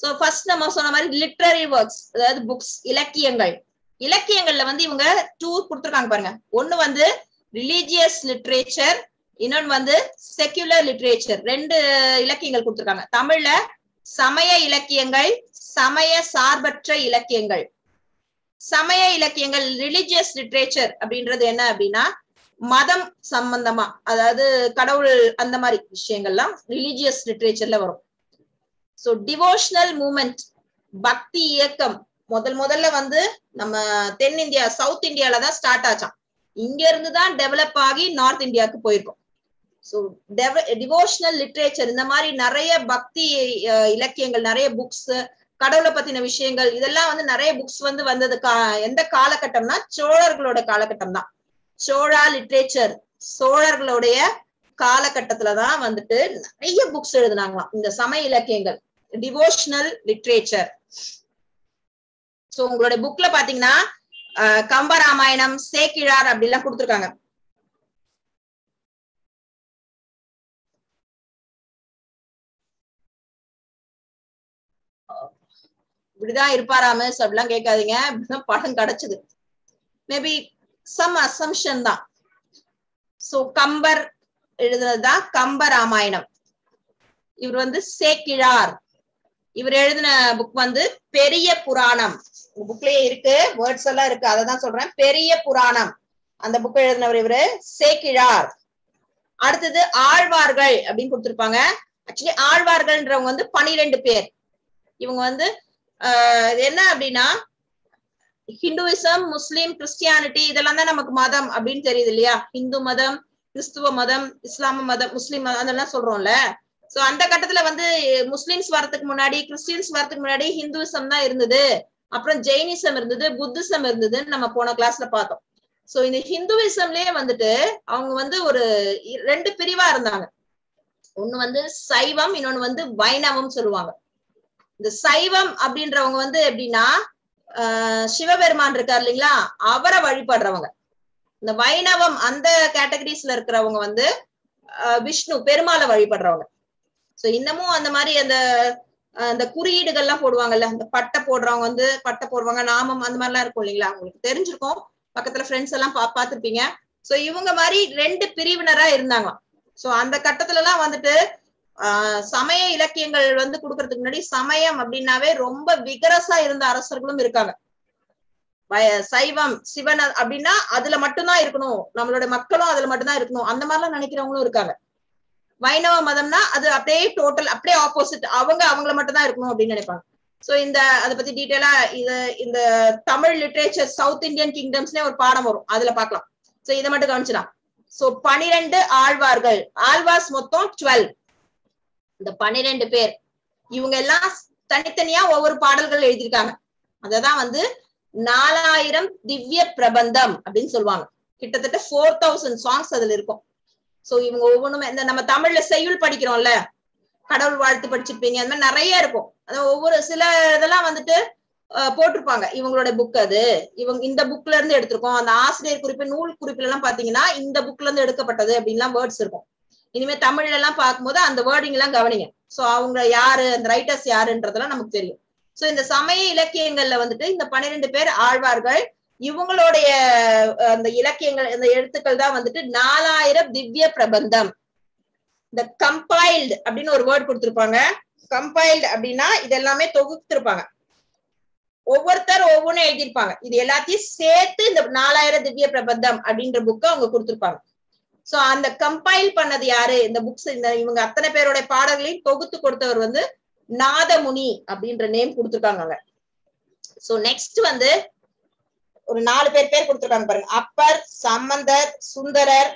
சோ ஃபர்ஸ்ட் நம்ம சொன்ன மாதிரி லிட்ரரி ஒர்க்ஸ் அதாவது புக்ஸ் இலக்கியங்கள். இலக்கியங்கள்ல வந்து இவங்க டூ கொடுத்துருக்காங்க பாருங்க. ஒண்ணு வந்து ரிலீஜியஸ் லிட்ரேச்சர் இன்னொன்னு வந்து செக்யுலர் லிட்ரேச்சர் ரெண்டு இலக்கியங்கள் கொடுத்துருக்காங்க. தமிழ்ல சமய இலக்கியங்கள் சமய சார்பற்ற இலக்கியங்கள். சமய இலக்கியங்கள் ரிலிஜியஸ் லிட்ரேச்சர் அப்படின்றது என்ன அப்படின்னா மதம் சம்பந்தமா அதாவது கடவுள் அந்த மாதிரி விஷயங்கள்லாம் ரிலிஜியஸ் லிட்ரேச்சர்ல வரும். சோ டிவோஷனல் மூமெண்ட் பக்தி இயக்கம் முதல் முதல்ல வந்து நம்ம தென்னிந்தியா சவுத் இந்தியால தான் ஸ்டார்ட் ஆச்சாம். இங்க இருந்து தான் டெவலப் ஆகி நார்த் இந்தியாவுக்கு போயிருக்கோம். டிவோஷனல் லிட்ரேச்சர் இந்த மாதிரி நிறைய பக்தி இலக்கியங்கள் நிறைய புக்ஸ் கடவுளை பத்தின விஷயங்கள் இதெல்லாம் வந்து நிறைய புக்ஸ் வந்து வந்தது கா எந்த காலகட்டம்னா சோழர்களோட காலகட்டம் தான். சோழா லிட்ரேச்சர் சோழர்களுடைய காலகட்டத்துலதான் வந்துட்டு நிறைய புக்ஸ் எழுதுனாங்களாம். இந்த சமய இலக்கியங்கள் டிவோஷனல் லிட்ரேச்சர் சோ உங்களுடைய புக்ல பாத்தீங்கன்னா கம்பராமாயணம் சேக்கிழார் அப்படி எல்லாம் கொடுத்துருக்காங்க. இப்படிதான் இருப்பாராமஸ் அப்படிலாம் கேட்காதீங்க. இப்படிதான் படம் கிடைச்சது. மேபி சம் அசம்ஷன் தான். சோ கம்பர் எழுதுனதுதான் கம்ப ராமாயணம். இவர் வந்து சேக்கிழார். இவர் எழுதின புக் வந்து பெரிய புராணம். புக்லயே இருக்கு வேர்ட்ஸ் எல்லாம் இருக்கு அதை தான் சொல்றேன். பெரிய புராணம். அந்த புக் எழுதினவர் இவரு சேக்கிழார். அடுத்தது ஆழ்வார்கள் அப்படின்னு கொடுத்திருப்பாங்க. ஆக்சுவலி ஆழ்வார்கள்ன்றவங்க வந்து பனிரெண்டு பேர். இவங்க வந்து என்ன அப்படின்னா ஹிந்துவிசம் முஸ்லீம் கிறிஸ்டியானிட்டி இதெல்லாம் தான் நமக்கு மதம் அப்படின்னு தெரியுது இல்லையா? ஹிந்து மதம் கிறிஸ்துவ மதம் இஸ்லாம மதம் முஸ்லீம் மதம் அதெல்லாம் சொல்றோம்ல. சோ அந்த கட்டத்துல வந்து முஸ்லிம்ஸ் வரதுக்கு முன்னாடி கிறிஸ்டியன்ஸ் வரதுக்கு முன்னாடி ஹிந்துவிசம் தான் இருந்தது. அப்புறம் ஜெயினிசம் இருந்தது புத்திசம் இருந்ததுன்னு நம்ம போன கிளாஸ்ல பார்த்தோம். சோ இந்த ஹிந்துவிசம்லயே வந்துட்டு அவங்க வந்து ஒரு ரெண்டு பிரிவா இருந்தாங்க. ஒண்ணு வந்து சைவம் இன்னொன்னு வந்து வைணவம் சொல்லுவாங்க. இந்த சைவம் அப்படின்றவங்க வந்து எப்படின்னா சிவபெருமான் இருக்கார் இல்லைங்களா? அவரை வழிபடுறவங்க. இந்த வைணவம் அந்த கேட்டகரிஸ்ல இருக்கிறவங்க வந்து விஷ்ணு பெருமாளை வழிபடுறவங்க. சோ இன்னமும் அந்த மாதிரி அந்த அந்த குறியீடுகள்லாம் போடுவாங்கல்ல அந்த பட்டை போடுறவங்க வந்து பட்டை போடுவாங்க நாமம் அந்த மாதிரிலாம் இருக்கும் இல்லைங்களா? உங்களுக்கு தெரிஞ்சிருக்கும். பக்கத்துல ஃப்ரெண்ட்ஸ் எல்லாம் பா பாத்துருப்பீங்க சோ இவங்க மாதிரி ரெண்டு பிரிவினரா இருந்தாங்க சோ அந்த கட்டத்துல எல்லாம் வந்துட்டு ஆஹ் சமய இலக்கியங்கள் வந்து கொடுக்கறதுக்கு முன்னாடி சமயம் அப்படின்னாவே ரொம்ப விகரசா இருந்த அரசர்களும் இருக்காங்க. சைவம் சிவன் அப்படின்னா அதுல மட்டும்தான் இருக்கணும். நம்மளோட மக்களும் அதுல மட்டும்தான் இருக்கணும். அந்த மாதிரிலாம் நினைக்கிறவங்களும் இருக்காங்க. வைணவ மதம்னா அது அப்படியே டோட்டல் அப்படியே ஆப்போசிட் அவங்க அவங்கள மட்டும் தான் இருக்கணும் அப்படின்னு நினைப்பாங்க. சோ இந்த அதை பத்தி டீட்டெயிலா இது இந்த தமிழ் லிட்ரேச்சர் சவுத் இந்தியன் கிங்டம்ஸ்னே ஒரு பாடம் வரும். அதுல பாக்கலாம். சோ இதை மட்டும் கவனிச்சிடலாம் சோ பனிரெண்டு ஆழ்வார்கள். ஆழ்வார்ஸ் மொத்தம் டுவெல் இந்த பன்னிரெண்டு பேர். இவங்க எல்லாம் தனித்தனியா ஒவ்வொரு பாடல்கள் எழுதியிருக்காங்க. அததான் வந்து நாலாயிரம் திவ்ய பிரபந்தம் அப்படின்னு சொல்லுவாங்க. கிட்டத்தட்ட ஃபோர் தௌசண்ட் சாங்ஸ் அதுல இருக்கும். சோ இவங்க ஒவ்வொன்றுமே இந்த நம்ம தமிழ்ல செய்யுள் படிக்கிறோம்ல. கடவுள் வாழ்த்து படிச்சிருப்பீங்க. அந்த மாதிரி நிறைய இருக்கும். அதான் ஒவ்வொரு சில இதெல்லாம் வந்துட்டு போட்டிருப்பாங்க. இவங்களோட புக் அது. இவங்க இந்த புக்ல இருந்து எடுத்திருக்கோம். அந்த ஆசிரியர் குறிப்பு நூல் குறிப்புல எல்லாம் பாத்தீங்கன்னா இந்த புக்ல இருந்து எடுக்கப்பட்டது அப்படின்லாம் வேர்ட்ஸ் இருக்கும். இனிமே தமிழ்ல எல்லாம் பார்க்கும்போது அந்த வேர்டிங் எல்லாம் கவனிங்க. சோ அவங்க யாரு அந்த ரைட்டர்ஸ் யாருன்றதெல்லாம் நமக்கு தெரியும். சோ இந்த சமய இலக்கியங்கள்ல வந்துட்டு இந்த பன்னிரெண்டு பேர் ஆழ்வார்கள். இவங்களுடைய அந்த இலக்கியங்கள் இந்த எழுத்துக்கள் தான் வந்துட்டு நாலாயிரம் திவ்ய பிரபந்தம். இந்த கம்பைல்டு அப்படின்னு ஒரு வேர்ட் கொடுத்திருப்பாங்க. கம்பைல்டு அப்படின்னா இது எல்லாமே தொகுத்திருப்பாங்க. ஒவ்வொருத்தர் ஒவ்வொன்றும் எழுதியிருப்பாங்க. இது எல்லாத்தையும் சேர்த்து இந்த நாலாயிரம் திவ்ய பிரபந்தம் அப்படின்ற புக்கை அவங்க கொடுத்திருப்பாங்க. சோ அந்த கம்பைல் பண்ணது யாரு? இந்த புக்ஸ் இந்த இவங்க அத்தனை பேரோட பாடல்களையும் தொகுத்து கொடுத்தவர் வந்து நாதமுனி அப்படின்ற நேம் கொடுத்துருக்காங்க சோ நெக்ஸ்ட் வந்து ஒரு நாலு பேர் பேர் கொடுத்துருக்காங்க பாருங்க. அப்பர் சம்பந்தர் சுந்தரர்.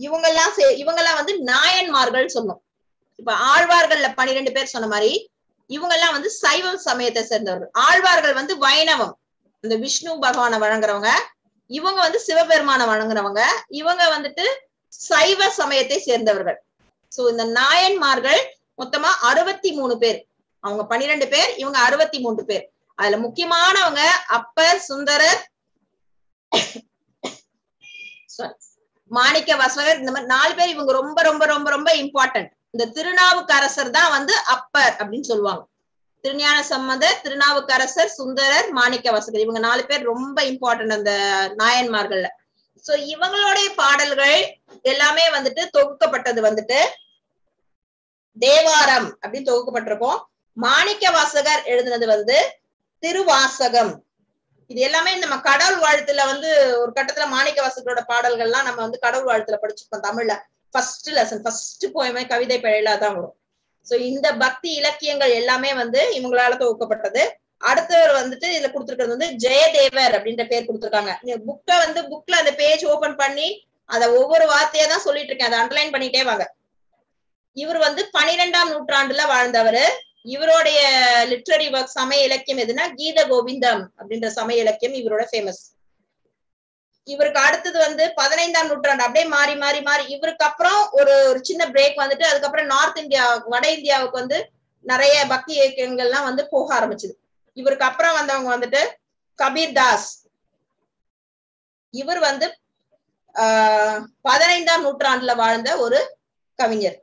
இவங்கெல்லாம் இவங்கெல்லாம் வந்து நாயன்மார்கள் சொன்னோம் இப்ப ஆழ்வார்கள்ல பன்னிரெண்டு பேர் சொன்ன மாதிரி இவங்கெல்லாம் வந்து சைவம் சமயத்தை சேர்ந்தவர்கள். ஆழ்வார்கள் வந்து வைணவம். இந்த விஷ்ணு பகவானை வழங்குறவங்க. இவங்க வந்து சிவபெருமான வணங்குறவங்க. இவங்க வந்துட்டு சைவ சமயத்தை சேர்ந்தவர்கள். சோ இந்த நாயன்மார்கள் மொத்தமா அறுபத்தி மூணு பேர். அவங்க பன்னிரெண்டு பேர் இவங்க அறுபத்தி மூன்று பேர். அதுல முக்கியமானவங்க அப்பர் சுந்தரர் மாணிக்க வாசகர் இந்த மாதிரி நாலு பேர் இவங்க ரொம்ப ரொம்ப ரொம்ப ரொம்ப இம்பார்ட்டன்ட் இந்த திருநாவுக்கரசர் தான் வந்து அப்பர் அப்படின்னு சொல்லுவாங்க. திருஞான சம்பந்தர் திருநாவுக்கரசர் சுந்தரர் மாணிக்க வாசகர். இவங்க நாலு பேர் ரொம்ப இம்பார்ட்டன்ட் அந்த நாயன்மார்கள்ல. சோ இவங்களுடைய பாடல்கள் எல்லாமே வந்துட்டு தொகுக்கப்பட்டது வந்துட்டு தேவாரம் அப்படின்னு தொகுக்கப்பட்டிருக்கும். மாணிக்க வாசகர் எழுதுனது வந்து திருவாசகம். இது எல்லாமே நம்ம கடவுள் வாழ்த்துல வந்து ஒரு கட்டத்துல மாணிக்க வாசகரோட பாடல்கள்லாம் நம்ம வந்து கடவுள் வாழ்த்துல படிச்சிருக்கோம் தமிழ்ல. ஃபர்ஸ்ட் லெசன் ஃபர்ஸ்ட் போயமே கவிதை பிழையில தான் வரும். சோ இந்த பக்தி இலக்கியங்கள் எல்லாமே வந்து இவங்களால துவக்கப்பட்டது அடுத்தவர் வந்துட்டு இதுல கொடுத்திருக்கிறது வந்து ஜெயதேவர் அப்படின்ற பேர் கொடுத்துருக்காங்க. புக்கை வந்து புக்ல அந்த பேஜ் ஓபன் பண்ணி அத ஒவ்வொரு வார்த்தையா தான் சொல்லிட்டு இருக்கேன். அதை அண்டர்லைன் பண்ணிட்டே வாங்க. இவர் வந்து பனிரெண்டாம் நூற்றாண்டுல வாழ்ந்தவர். இவருடைய லிட்ரரி ஒர்க் சமய இலக்கியம் எதுனா கீத கோவிந்தம் அப்படின்ற சமய இலக்கியம் இவரோட ஃபேமஸ் இவருக்கு அடுத்தது வந்து பதினைந்தாம் நூற்றாண்டு. அப்படியே மாறி மாறி மாறி. இவருக்கு அப்புறம் ஒரு ஒரு சின்ன பிரேக் வந்துட்டு அதுக்கப்புறம் நார்த் இந்தியா வட இந்தியாவுக்கு வந்து நிறைய பக்தி இயக்கங்கள்லாம் வந்து போக ஆரம்பிச்சது. இவருக்கு அப்புறம் வந்தவங்க வந்துட்டு கபீர் தாஸ். இவர் வந்து ஆஹ் பதினைந்தாம் நூற்றாண்டுல வாழ்ந்த ஒரு கவிஞர்.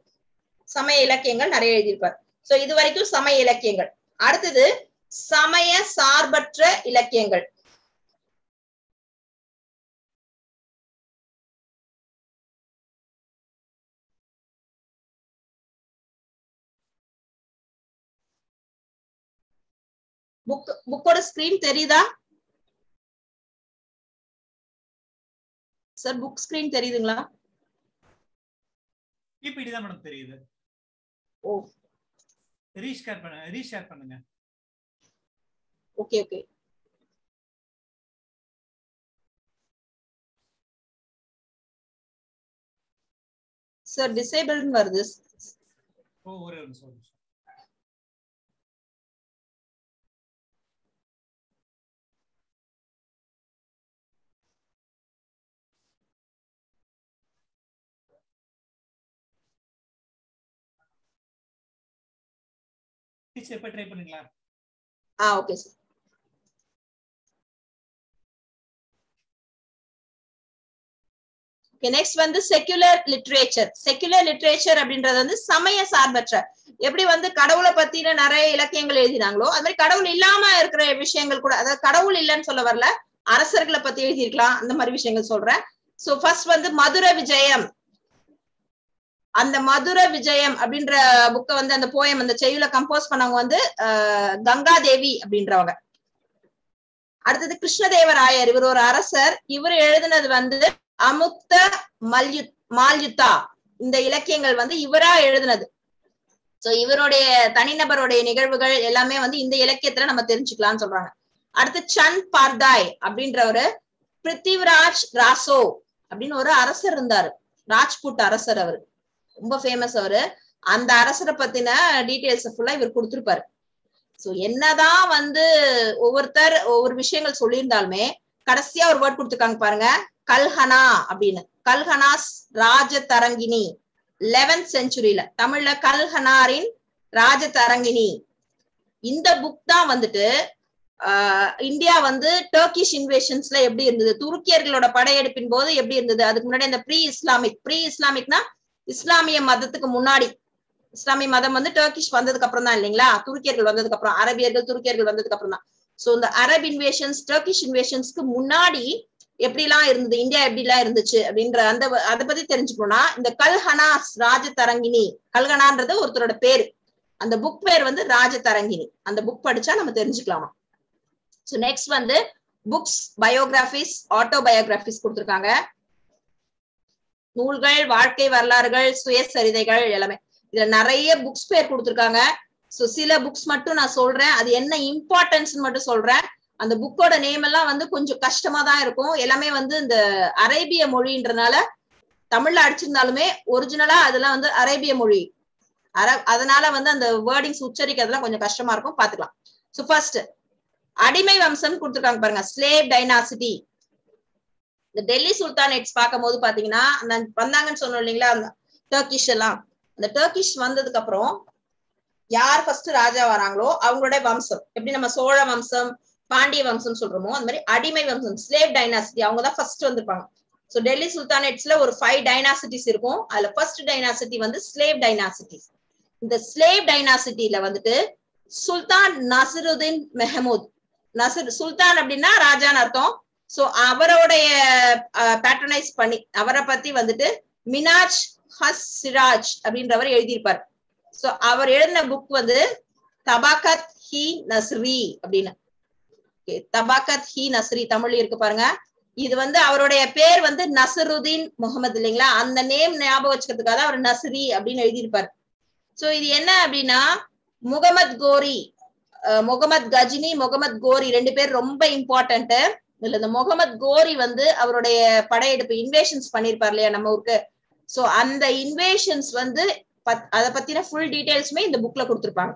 சமய இலக்கியங்கள் நிறைய எழுதியிருப்பார். சோ இது வரைக்கும் சமய இலக்கியங்கள். அடுத்தது சமய சார்பற்ற இலக்கியங்கள். புக் புக்கோட ஸ்கிரீன் தெரியுதா? சார் புக் ஸ்கிரீன் தெரியுதுங்களா? பிபிடி தான் மேடம் தெரியுது. ஓ. ரீஷேர் பண்ண ரீஷேர் பண்ணுங்க. ஓகே ஓகே சார் டிசேபிள்னு வருது. ஓ ஒரே ஒரு நிமிஷம். டீச்சர் போய் ட்ரை பண்ணுங்களா ஆ ஓகே சார் ஓகே நெக்ஸ்ட் வந்து செக்குலர் லிட்ரேச்சர் செக்குலர் லிட்ரேச்சர் அப்படின்றது வந்து சமய சார்பற்ற. எப்படி வந்து கடவுளை பத்தின நிறைய இலக்கியங்கள் எழுதினாங்களோ அது மாதிரி கடவுள் இல்லாம இருக்கிற விஷயங்கள் கூட அதாவது கடவுள் இல்லைன்னு சொல்ல வரல அரசர்களை பத்தி எழுதியிருக்கலாம் அந்த மாதிரி விஷயங்கள் சொல்றேன். சோ ஃபர்ஸ்ட் வந்து மதுர விஜயம். அந்த மதுர விஜயம் அப்படின்ற புக்க வந்து அந்த போயம் அந்த செய்யுல கம்போஸ் பண்ணவங்க வந்து கங்கா கங்காதேவி அப்படின்றவங்க. அடுத்தது கிருஷ்ணதேவராயர். இவர் ஒரு அரசர். இவர் எழுதினது வந்து அமுக்த மல்யு மால்யுத்தா. இந்த இலக்கியங்கள் வந்து இவரா எழுதினது. சோ இவருடைய தனிநபருடைய நிகழ்வுகள் எல்லாமே வந்து இந்த இலக்கியத்துல நம்ம தெரிஞ்சுக்கலாம்னு சொல்றாங்க. அடுத்து சந்த் பார்தாய் அப்படின்றவரு பிருத்திவிராஜ் ராசோ அப்படின்னு ஒரு அரசர் இருந்தாரு. ராஜ்புட் அரசர் அவரு. ரொம்ப ஃபேமஸ் அவரு. அந்த அரசரை பத்தின டீடைல்ஸ் ஃபுல்லா இவர் கொடுத்திருப்பாரு. சோ என்னதான் வந்து ஒவ்வொருத்தர் ஒவ்வொரு விஷயங்கள் சொல்லியிருந்தாலுமே கடைசியா ஒரு வேர்ட் கொடுத்துருக்காங்க பாருங்க கல்ஹனா அப்படின்னு. கல்ஹனாஸ் ராஜதரங்கினி. லெவன்த் செஞ்சுரியில தமிழ்ல கல்ஹனாரின் ராஜதரங்கினி. இந்த புக் தான் வந்துட்டு ஆஹ் இந்தியா வந்து டர்க்கிஷ் இன்வேஷன்ஸ்ல எப்படி இருந்தது? துருக்கியர்களோட படையெடுப்பின் போது எப்படி இருந்தது? அதுக்கு முன்னாடி இந்த ப்ரீ இஸ்லாமிக் ப்ரீ இஸ்லாமிக்னா இஸ்லாமிய மதத்துக்கு முன்னாடி இஸ்லாமிய மதம் வந்து டர்க்கிஷ் வந்ததுக்கு அப்புறம் தான் இல்லைங்களா? துருக்கியர்கள் வந்ததுக்கு அப்புறம் அரபியர்கள் துருக்கியர்கள் வந்ததுக்கு அப்புறம் தான் சோ இந்த அரப் இன்வேஷன்ஸ் டர்கிஷ் இன்வேஷன்ஸ்க்கு முன்னாடி எப்படிலாம் இருந்தது? இந்தியா எப்படிலாம் இருந்துச்சு? அப்படின்ற அந்த அதை பத்தி தெரிஞ்சுக்கணும்னா இந்த கல்ஹனாஸ் ராஜதரங்கினி கல்கனான்றது ஒருத்தரோட பேரு. அந்த புக் பேர் வந்து ராஜதரங்கினி. அந்த புக் படிச்சா நம்ம தெரிஞ்சுக்கலாமா. சோ நெக்ஸ்ட் வந்து புக்ஸ் பயோகிராபிஸ் ஆட்டோபயோகிராபிஸ் கொடுத்துருக்காங்க. நூல்கள் வாழ்க்கை வரலாறுகள் சுயசரிதைகள் எல்லாமே. இதுல நிறைய புக்ஸ் பேர் கொடுத்துருக்காங்க. சோ சில புக்ஸ் மட்டும் நான் சொல்றேன். அது என்ன இம்பார்ட்டன்ஸ் மட்டும் சொல்றேன். அந்த புக்கோட நேம் எல்லாம் வந்து கொஞ்சம் கஷ்டமா தான் இருக்கும். எல்லாமே வந்து இந்த அரேபிய மொழின்றனால தமிழ்ல அடிச்சிருந்தாலுமே ஒரிஜினலா அதெல்லாம் வந்து அரேபிய மொழி. அர அதனால வந்து அந்த வேர்டிங்ஸ் உச்சரிக்கிறதுலாம் கொஞ்சம் கஷ்டமா இருக்கும். பாத்துக்கலாம் சோ ஃபர்ஸ்ட் அடிமை வம்சம் கொடுத்துருக்காங்க பாருங்க. ஸ்லேவ் டைனாசிட்டி இந்த டெல்லி சுல்தானேட்ஸ் பார்க்கும் போது பாத்தீங்கன்னா அந்த வந்தாங்கன்னு சொன்னோம் இல்லைங்களா அந்த டர்கிஷ் எல்லாம். அந்த டர்கிஷ் வந்ததுக்கு அப்புறம் யார் ஃபர்ஸ்ட் ராஜா வராங்களோ அவங்களோட வம்சம். எப்படி நம்ம சோழ வம்சம் பாண்டிய வம்சம் சொல்றோமோ அந்த மாதிரி அடிமை வம்சம் ஸ்லேவ் டைனாசிட்டி அவங்க தான் ஃபர்ஸ்ட் வந்திருப்பாங்க. ஸோ டெல்லி சுல்தானேட்ஸ்ல ஒரு ஃபைவ் டைனாசிட்டிஸ் இருக்கும். அதுல ஃபர்ஸ்ட் டைனாசிட்டி வந்து ஸ்லேவ் டைனாசிட்டிஸ் இந்த ஸ்லேவ் டைனாசிட்டில வந்துட்டு சுல்தான் நசிருதீன் மெஹமூத். நசர் சுல்தான் அப்படின்னா ராஜான்னு அர்த்தம். சோ அவருடைய பேட்டர்னைஸ் பண்ணி அவரை பத்தி வந்துட்டு மினாஜ் ஹஸ் சிராஜ் அப்படின்றவர் எழுதியிருப்பார். சோ அவர் எழுதின புக் வந்து தபாகத் ஹி நஸ்ரி அப்படின்னு. தபாகத் ஹி நஸ்ரி தமிழ் இருக்கு பாருங்க. இது வந்து அவருடைய பேர் வந்து நசருதீன் முகமது இல்லைங்களா? அந்த நேம் ஞாபகம் வச்சுக்கிறதுக்காக அவர் நஸ்ரி அப்படின்னு எழுதியிருப்பார். சோ இது என்ன அப்படின்னா முகமது கோரி முகமது கஜினி முகமது கோரி ரெண்டு பேர் ரொம்ப இம்பார்ட்டன்ட்டு இதுல இந்த முகமது கோரி வந்து அவருடைய படையெடுப்பு இன்வேஷன்ஸ் பண்ணிருப்பார் இல்லையா நம்ம ஊருக்கு? சோ அந்த இன்வேஷன்ஸ் வந்து அத பத்தின ஃபுல் டீடைல்ஸுமே இந்த புக்ல கொடுத்திருப்பாங்க.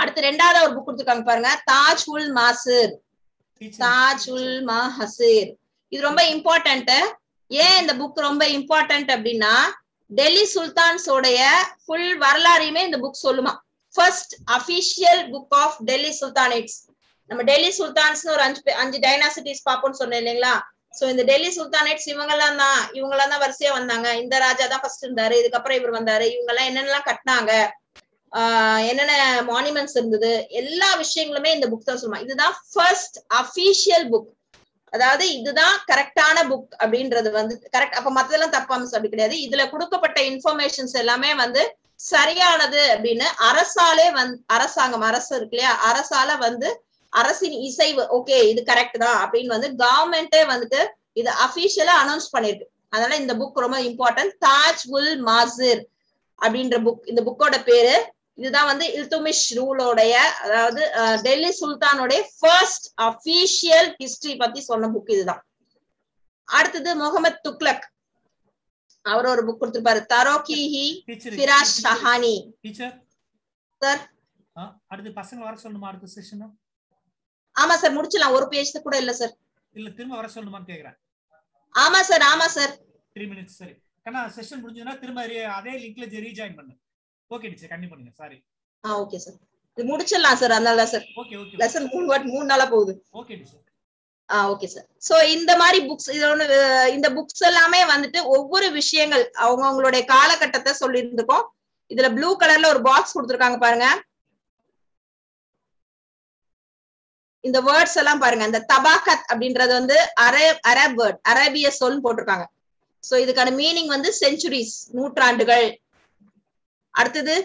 அடுத்து ரெண்டாவது ஒரு புக் கொடுத்திருக்காங்க பாருங்க. தாஜ் உல் மாசிர். தாஜ் உல் மாஹசிர். இது ரொம்ப இம்பார்ட்டன்ட் ஏன் இந்த புக் ரொம்ப இம்பார்ட்டன்ட் அப்படின்னா டெல்லி சுல்தான்ஸோடைய ஃபுல் வரலாறையுமே இந்த புக் சொல்லுமா. First official book of Delhi sultanates நம்ம டெல்லி சுல்தான்ஸ்னு ஒரு அஞ்சு அஞ்சு டைனாசிட்டிஸ் பார்ப்போம்னு சொன்னேன் இல்லைங்களா? சோ இந்த டெல்லி சுல்தானேட்ஸ் இவங்கெல்லாம் தான் இவங்கெல்லாம் தான் வரிசையா வந்தாங்க. இந்த ராஜா தான் ஃபர்ஸ்ட் இருந்தாரு இதுக்கப்புறம் இவர் வந்தாரு. இவங்க எல்லாம் என்னென்னலாம் கட்டினாங்க? ஆஹ் என்னென்ன மானுமெண்ட்ஸ் இருந்தது? எல்லா விஷயங்களுமே இந்த புக் தான் சொல்லுவாங்க. இதுதான் ஃபர்ஸ்ட் அபிஷியல் புக் அதாவது இதுதான் கரெக்டான புக் அப்படின்றது வந்து கரெக்ட் அப்ப மத்ததெல்லாம் தப்பாமஸ் அப்படி கிடையாது. இதுல கொடுக்கப்பட்ட இன்ஃபர்மேஷன்ஸ் எல்லாமே வந்து சரியானது அப்படின்னு அரசாலே வந் அரசாங்கம் அரசு இருக்கு இல்லையா? அரசால வந்து அரசின் இசைவு ஓகே இது கரெக்ட் தான் அப்படின்னு வந்து கவர்மெண்டே வந்துட்டு இது அபிஷியலா அனௌன்ஸ் பண்ணிருக்கு. அதனால இந்த புக் ரொம்ப இம்பார்ட்டன்ட் தாஜ் உல் மாசிர் அப்படின்ற புக் இந்த புக்கோட பேரு. இதுதான் வந்து இல்துமிஷ் ரூலோடைய அதாவது டெல்லி சுல்தானோடைய ஃபர்ஸ்ட் அபிஷியல் ஹிஸ்டரி பத்தி சொன்ன புக் இதுதான். அடுத்தது முகமது துக்லக் அவர் ஒரு புக் கொடுத்திருப்பாரு. தரோகிஹி ஃபிராஸ் ஷஹானி. டீச்சர் சார் அடுத்து பசங்க வர சொல்லணுமா அடுத்த செஷன் ஆமா சார் முடிச்சலாம் ஒரு பேஜ் கூட இல்ல சார். இல்ல திரும்ப வர சொல்லணுமான்னு கேக்குறேன். ஆமா சார் ஆமா சார். த்ரீ மினிட்ஸ் சரி. கண்ணா செஷன் முடிஞ்சதுன்னா திரும்ப அதே லிங்க்ல ரீஜாயின் பண்ணு. ஓகே டீச்சர் கண்டிப்பா பண்ணுங்க. சாரி ஆ ஓகே சார். இது முடிச்சிடலாம் சார் அதனால சார். ஓகே ஓகே லெசன் மூணு வாட் மூணு நாளா போகுது. ஓகே டீச்சர் ஆ ஓகே சார். சோ இந்த மாதிரி புக்ஸ் இந்த புக்ஸ் எல்லாமே வந்துட்டு ஒவ்வொரு விஷயங்கள் அவங்க அவங்களுடைய காலகட்டத்தை சொல்லியிருந்திருக்கோம். இதுல ப்ளூ கலர்ல ஒரு பாக்ஸ் கொடுத்திருக்காங்க பாருங்க. இந்த வேர்ட்ஸ் எல்லாம் பாருங்க இந்த தபாகத் அப்படின்றது வந்து அரேப் அரேப் வேர்ட் அரேபிய சொல் போட்டிருக்காங்க. சோ இதுக்கான மீனிங் வந்து செஞ்சுரிஸ் நூற்றாண்டுகள். அடுத்தது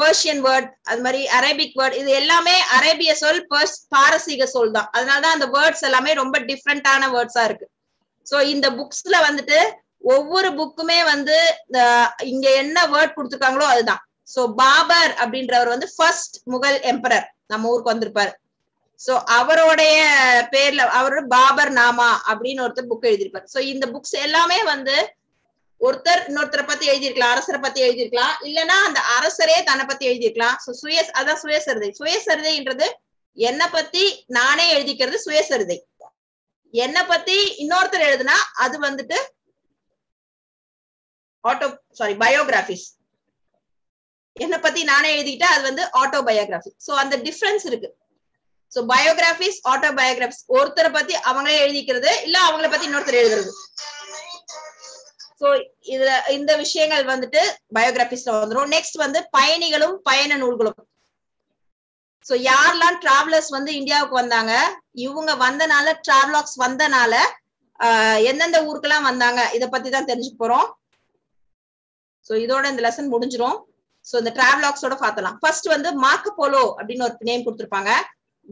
பர்ஷியன் வேர்ட் அது மாதிரி அரேபிக் வேர்ட் இது எல்லாமே அரேபிய சொல் பர்ஸ் பாரசீக சொல் தான். அதனாலதான் அந்த வேர்ட்ஸ் எல்லாமே ரொம்ப டிஃப்ரெண்டான வேர்ட்ஸா இருக்கு. சோ இந்த புக்ஸ்ல வந்துட்டு ஒவ்வொரு புக்குமே வந்து இங்க என்ன வேர்ட் கொடுத்துருக்காங்களோ அதுதான். சோ பாபர் அப்படின்றவர் வந்து ஃபர்ஸ்ட் முகல் எம்பரர் நம்ம ஊருக்கு வந்திருப்பாரு. சோ அவருடைய பேர்ல அவரோட பாபர் நாமா அப்படின்னு ஒருத்தர் புக் எழுதியிருப்பார். சோ இந்த புக்ஸ் எல்லாமே வந்து ஒருத்தர் இன்னொருத்தரை பத்தி எழுதியிருக்கலாம் அரசரை பத்தி எழுதியிருக்கலாம். இல்லைன்னா அந்த அரசரே தன்னை பத்தி எழுதியிருக்கலாம். சோ சுய அதான் சுயசரிதை. சுயசரிதைன்றது என்னை பத்தி நானே எழுதிக்கிறது சுயசரிதை. என்னை பத்தி இன்னொருத்தர் எழுதுனா அது வந்துட்டு ஆட்டோ சாரி பயோகிராபிஸ் என்னை பத்தி நானே எழுதிக்கிட்டா அது வந்து ஆட்டோ பயோகிராபி சோ அந்த டிஃபரன்ஸ் இருக்கு. சோ பயோகிராபிஸ் ஆட்டோ பயோகிராபிஸ் ஒருத்தரை பத்தி அவங்களே எழுதிக்கிறது இல்ல அவங்கள பத்தி இன்னொருத்தர் எழுதுறது. சோ இதுல இந்த விஷயங்கள் வந்துட்டு பயோகிராபிஸ்ல வந்துரும். நெக்ஸ்ட் வந்து பயணிகளும் பயண நூல்களும். சோ யாரெல்லாம் டிராவலர்ஸ் வந்து இந்தியாவுக்கு வந்தாங்க இவங்க வந்தனால டிராவலாக்ஸ் வந்தனால எந்தெந்த ஊருக்கெல்லாம் வந்தாங்க இத பத்தி தான் தெரிஞ்சுக்க போறோம். சோ இதோட இந்த லெசன் முடிஞ்சிரும். சோ இந்த டிராவலாக்ஸோட பார்த்தலாம் ஃபர்ஸ்ட் வந்து மார்க்க போலோ அப்படின்னு ஒரு நேம் கொடுத்திருப்பாங்க.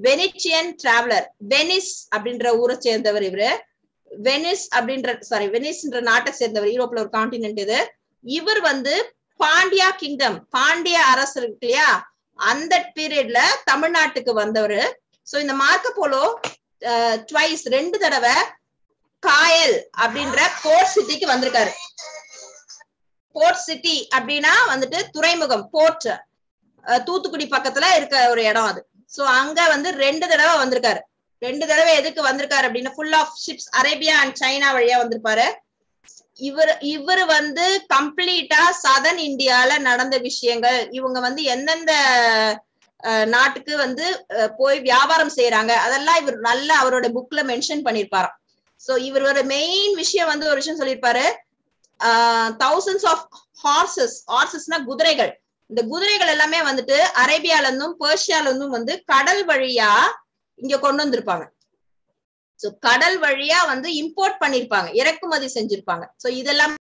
வெனிச்சியன் டிராவலர் வெனிஸ் அப்படின்ற ஊரை சேர்ந்தவர் இவரு. வெனிஸ் அப்படின்ற சாரி வெனிஸ்ன்ற நாட்டை சேர்ந்தவர். யூரோப்ல ஒரு காண்டினென்ட் இது. இவர் வந்து பாண்டியா கிங்டம் பாண்டிய அரசு இருக்கு இல்லையா? அந்த பீரியட்ல தமிழ்நாட்டுக்கு வந்தவர். சோ இந்த மார்க்க போலோ ட்வைஸ் ரெண்டு தடவை காயல் அப்படின்ற போர்ட் சிட்டிக்கு வந்திருக்காரு. போர்ட் சிட்டி அப்படின்னா வந்துட்டு துறைமுகம் போர்ட் தூத்துக்குடி பக்கத்துல இருக்க ஒரு இடம் அது. சோ அங்க வந்து ரெண்டு தடவை வந்திருக்காரு. ரெண்டு தடவை எதுக்கு வந்திருக்காரு அப்படின்னா full of ships Arabia and China வழியா வந்திருப்பாரு. இவர் இவர் வந்து கம்ப்ளீட்டா சதன் இந்தியால நடந்த விஷயங்கள். இவங்க வந்து எந்தெந்த நாட்டுக்கு வந்து போய் வியாபாரம் செய்யறாங்க அதெல்லாம் இவர் நல்லா அவரோட புக்ல மென்ஷன் பண்ணிருப்பாராம். சோ இவரோட மெயின் விஷயம் வந்து ஒரு விஷயம் சொல்லியிருப்பாரு தௌசண்ட்ஸ் ஆஃப் ஹார்சஸ் ஹார்சஸ்னா குதிரைகள். இந்த குதிரைகள் எல்லாமே வந்துட்டு அரேபியால இருந்தும் பேர்ஷியால இருந்தும் வந்து கடல் வழியா இங்க கொண்டு வந்திருப்பாங்க. சோ கடல் வழியா வந்து இம்போர்ட் பண்ணிருப்பாங்க இறக்குமதி செஞ்சிருப்பாங்க. சோ இதெல்லாம்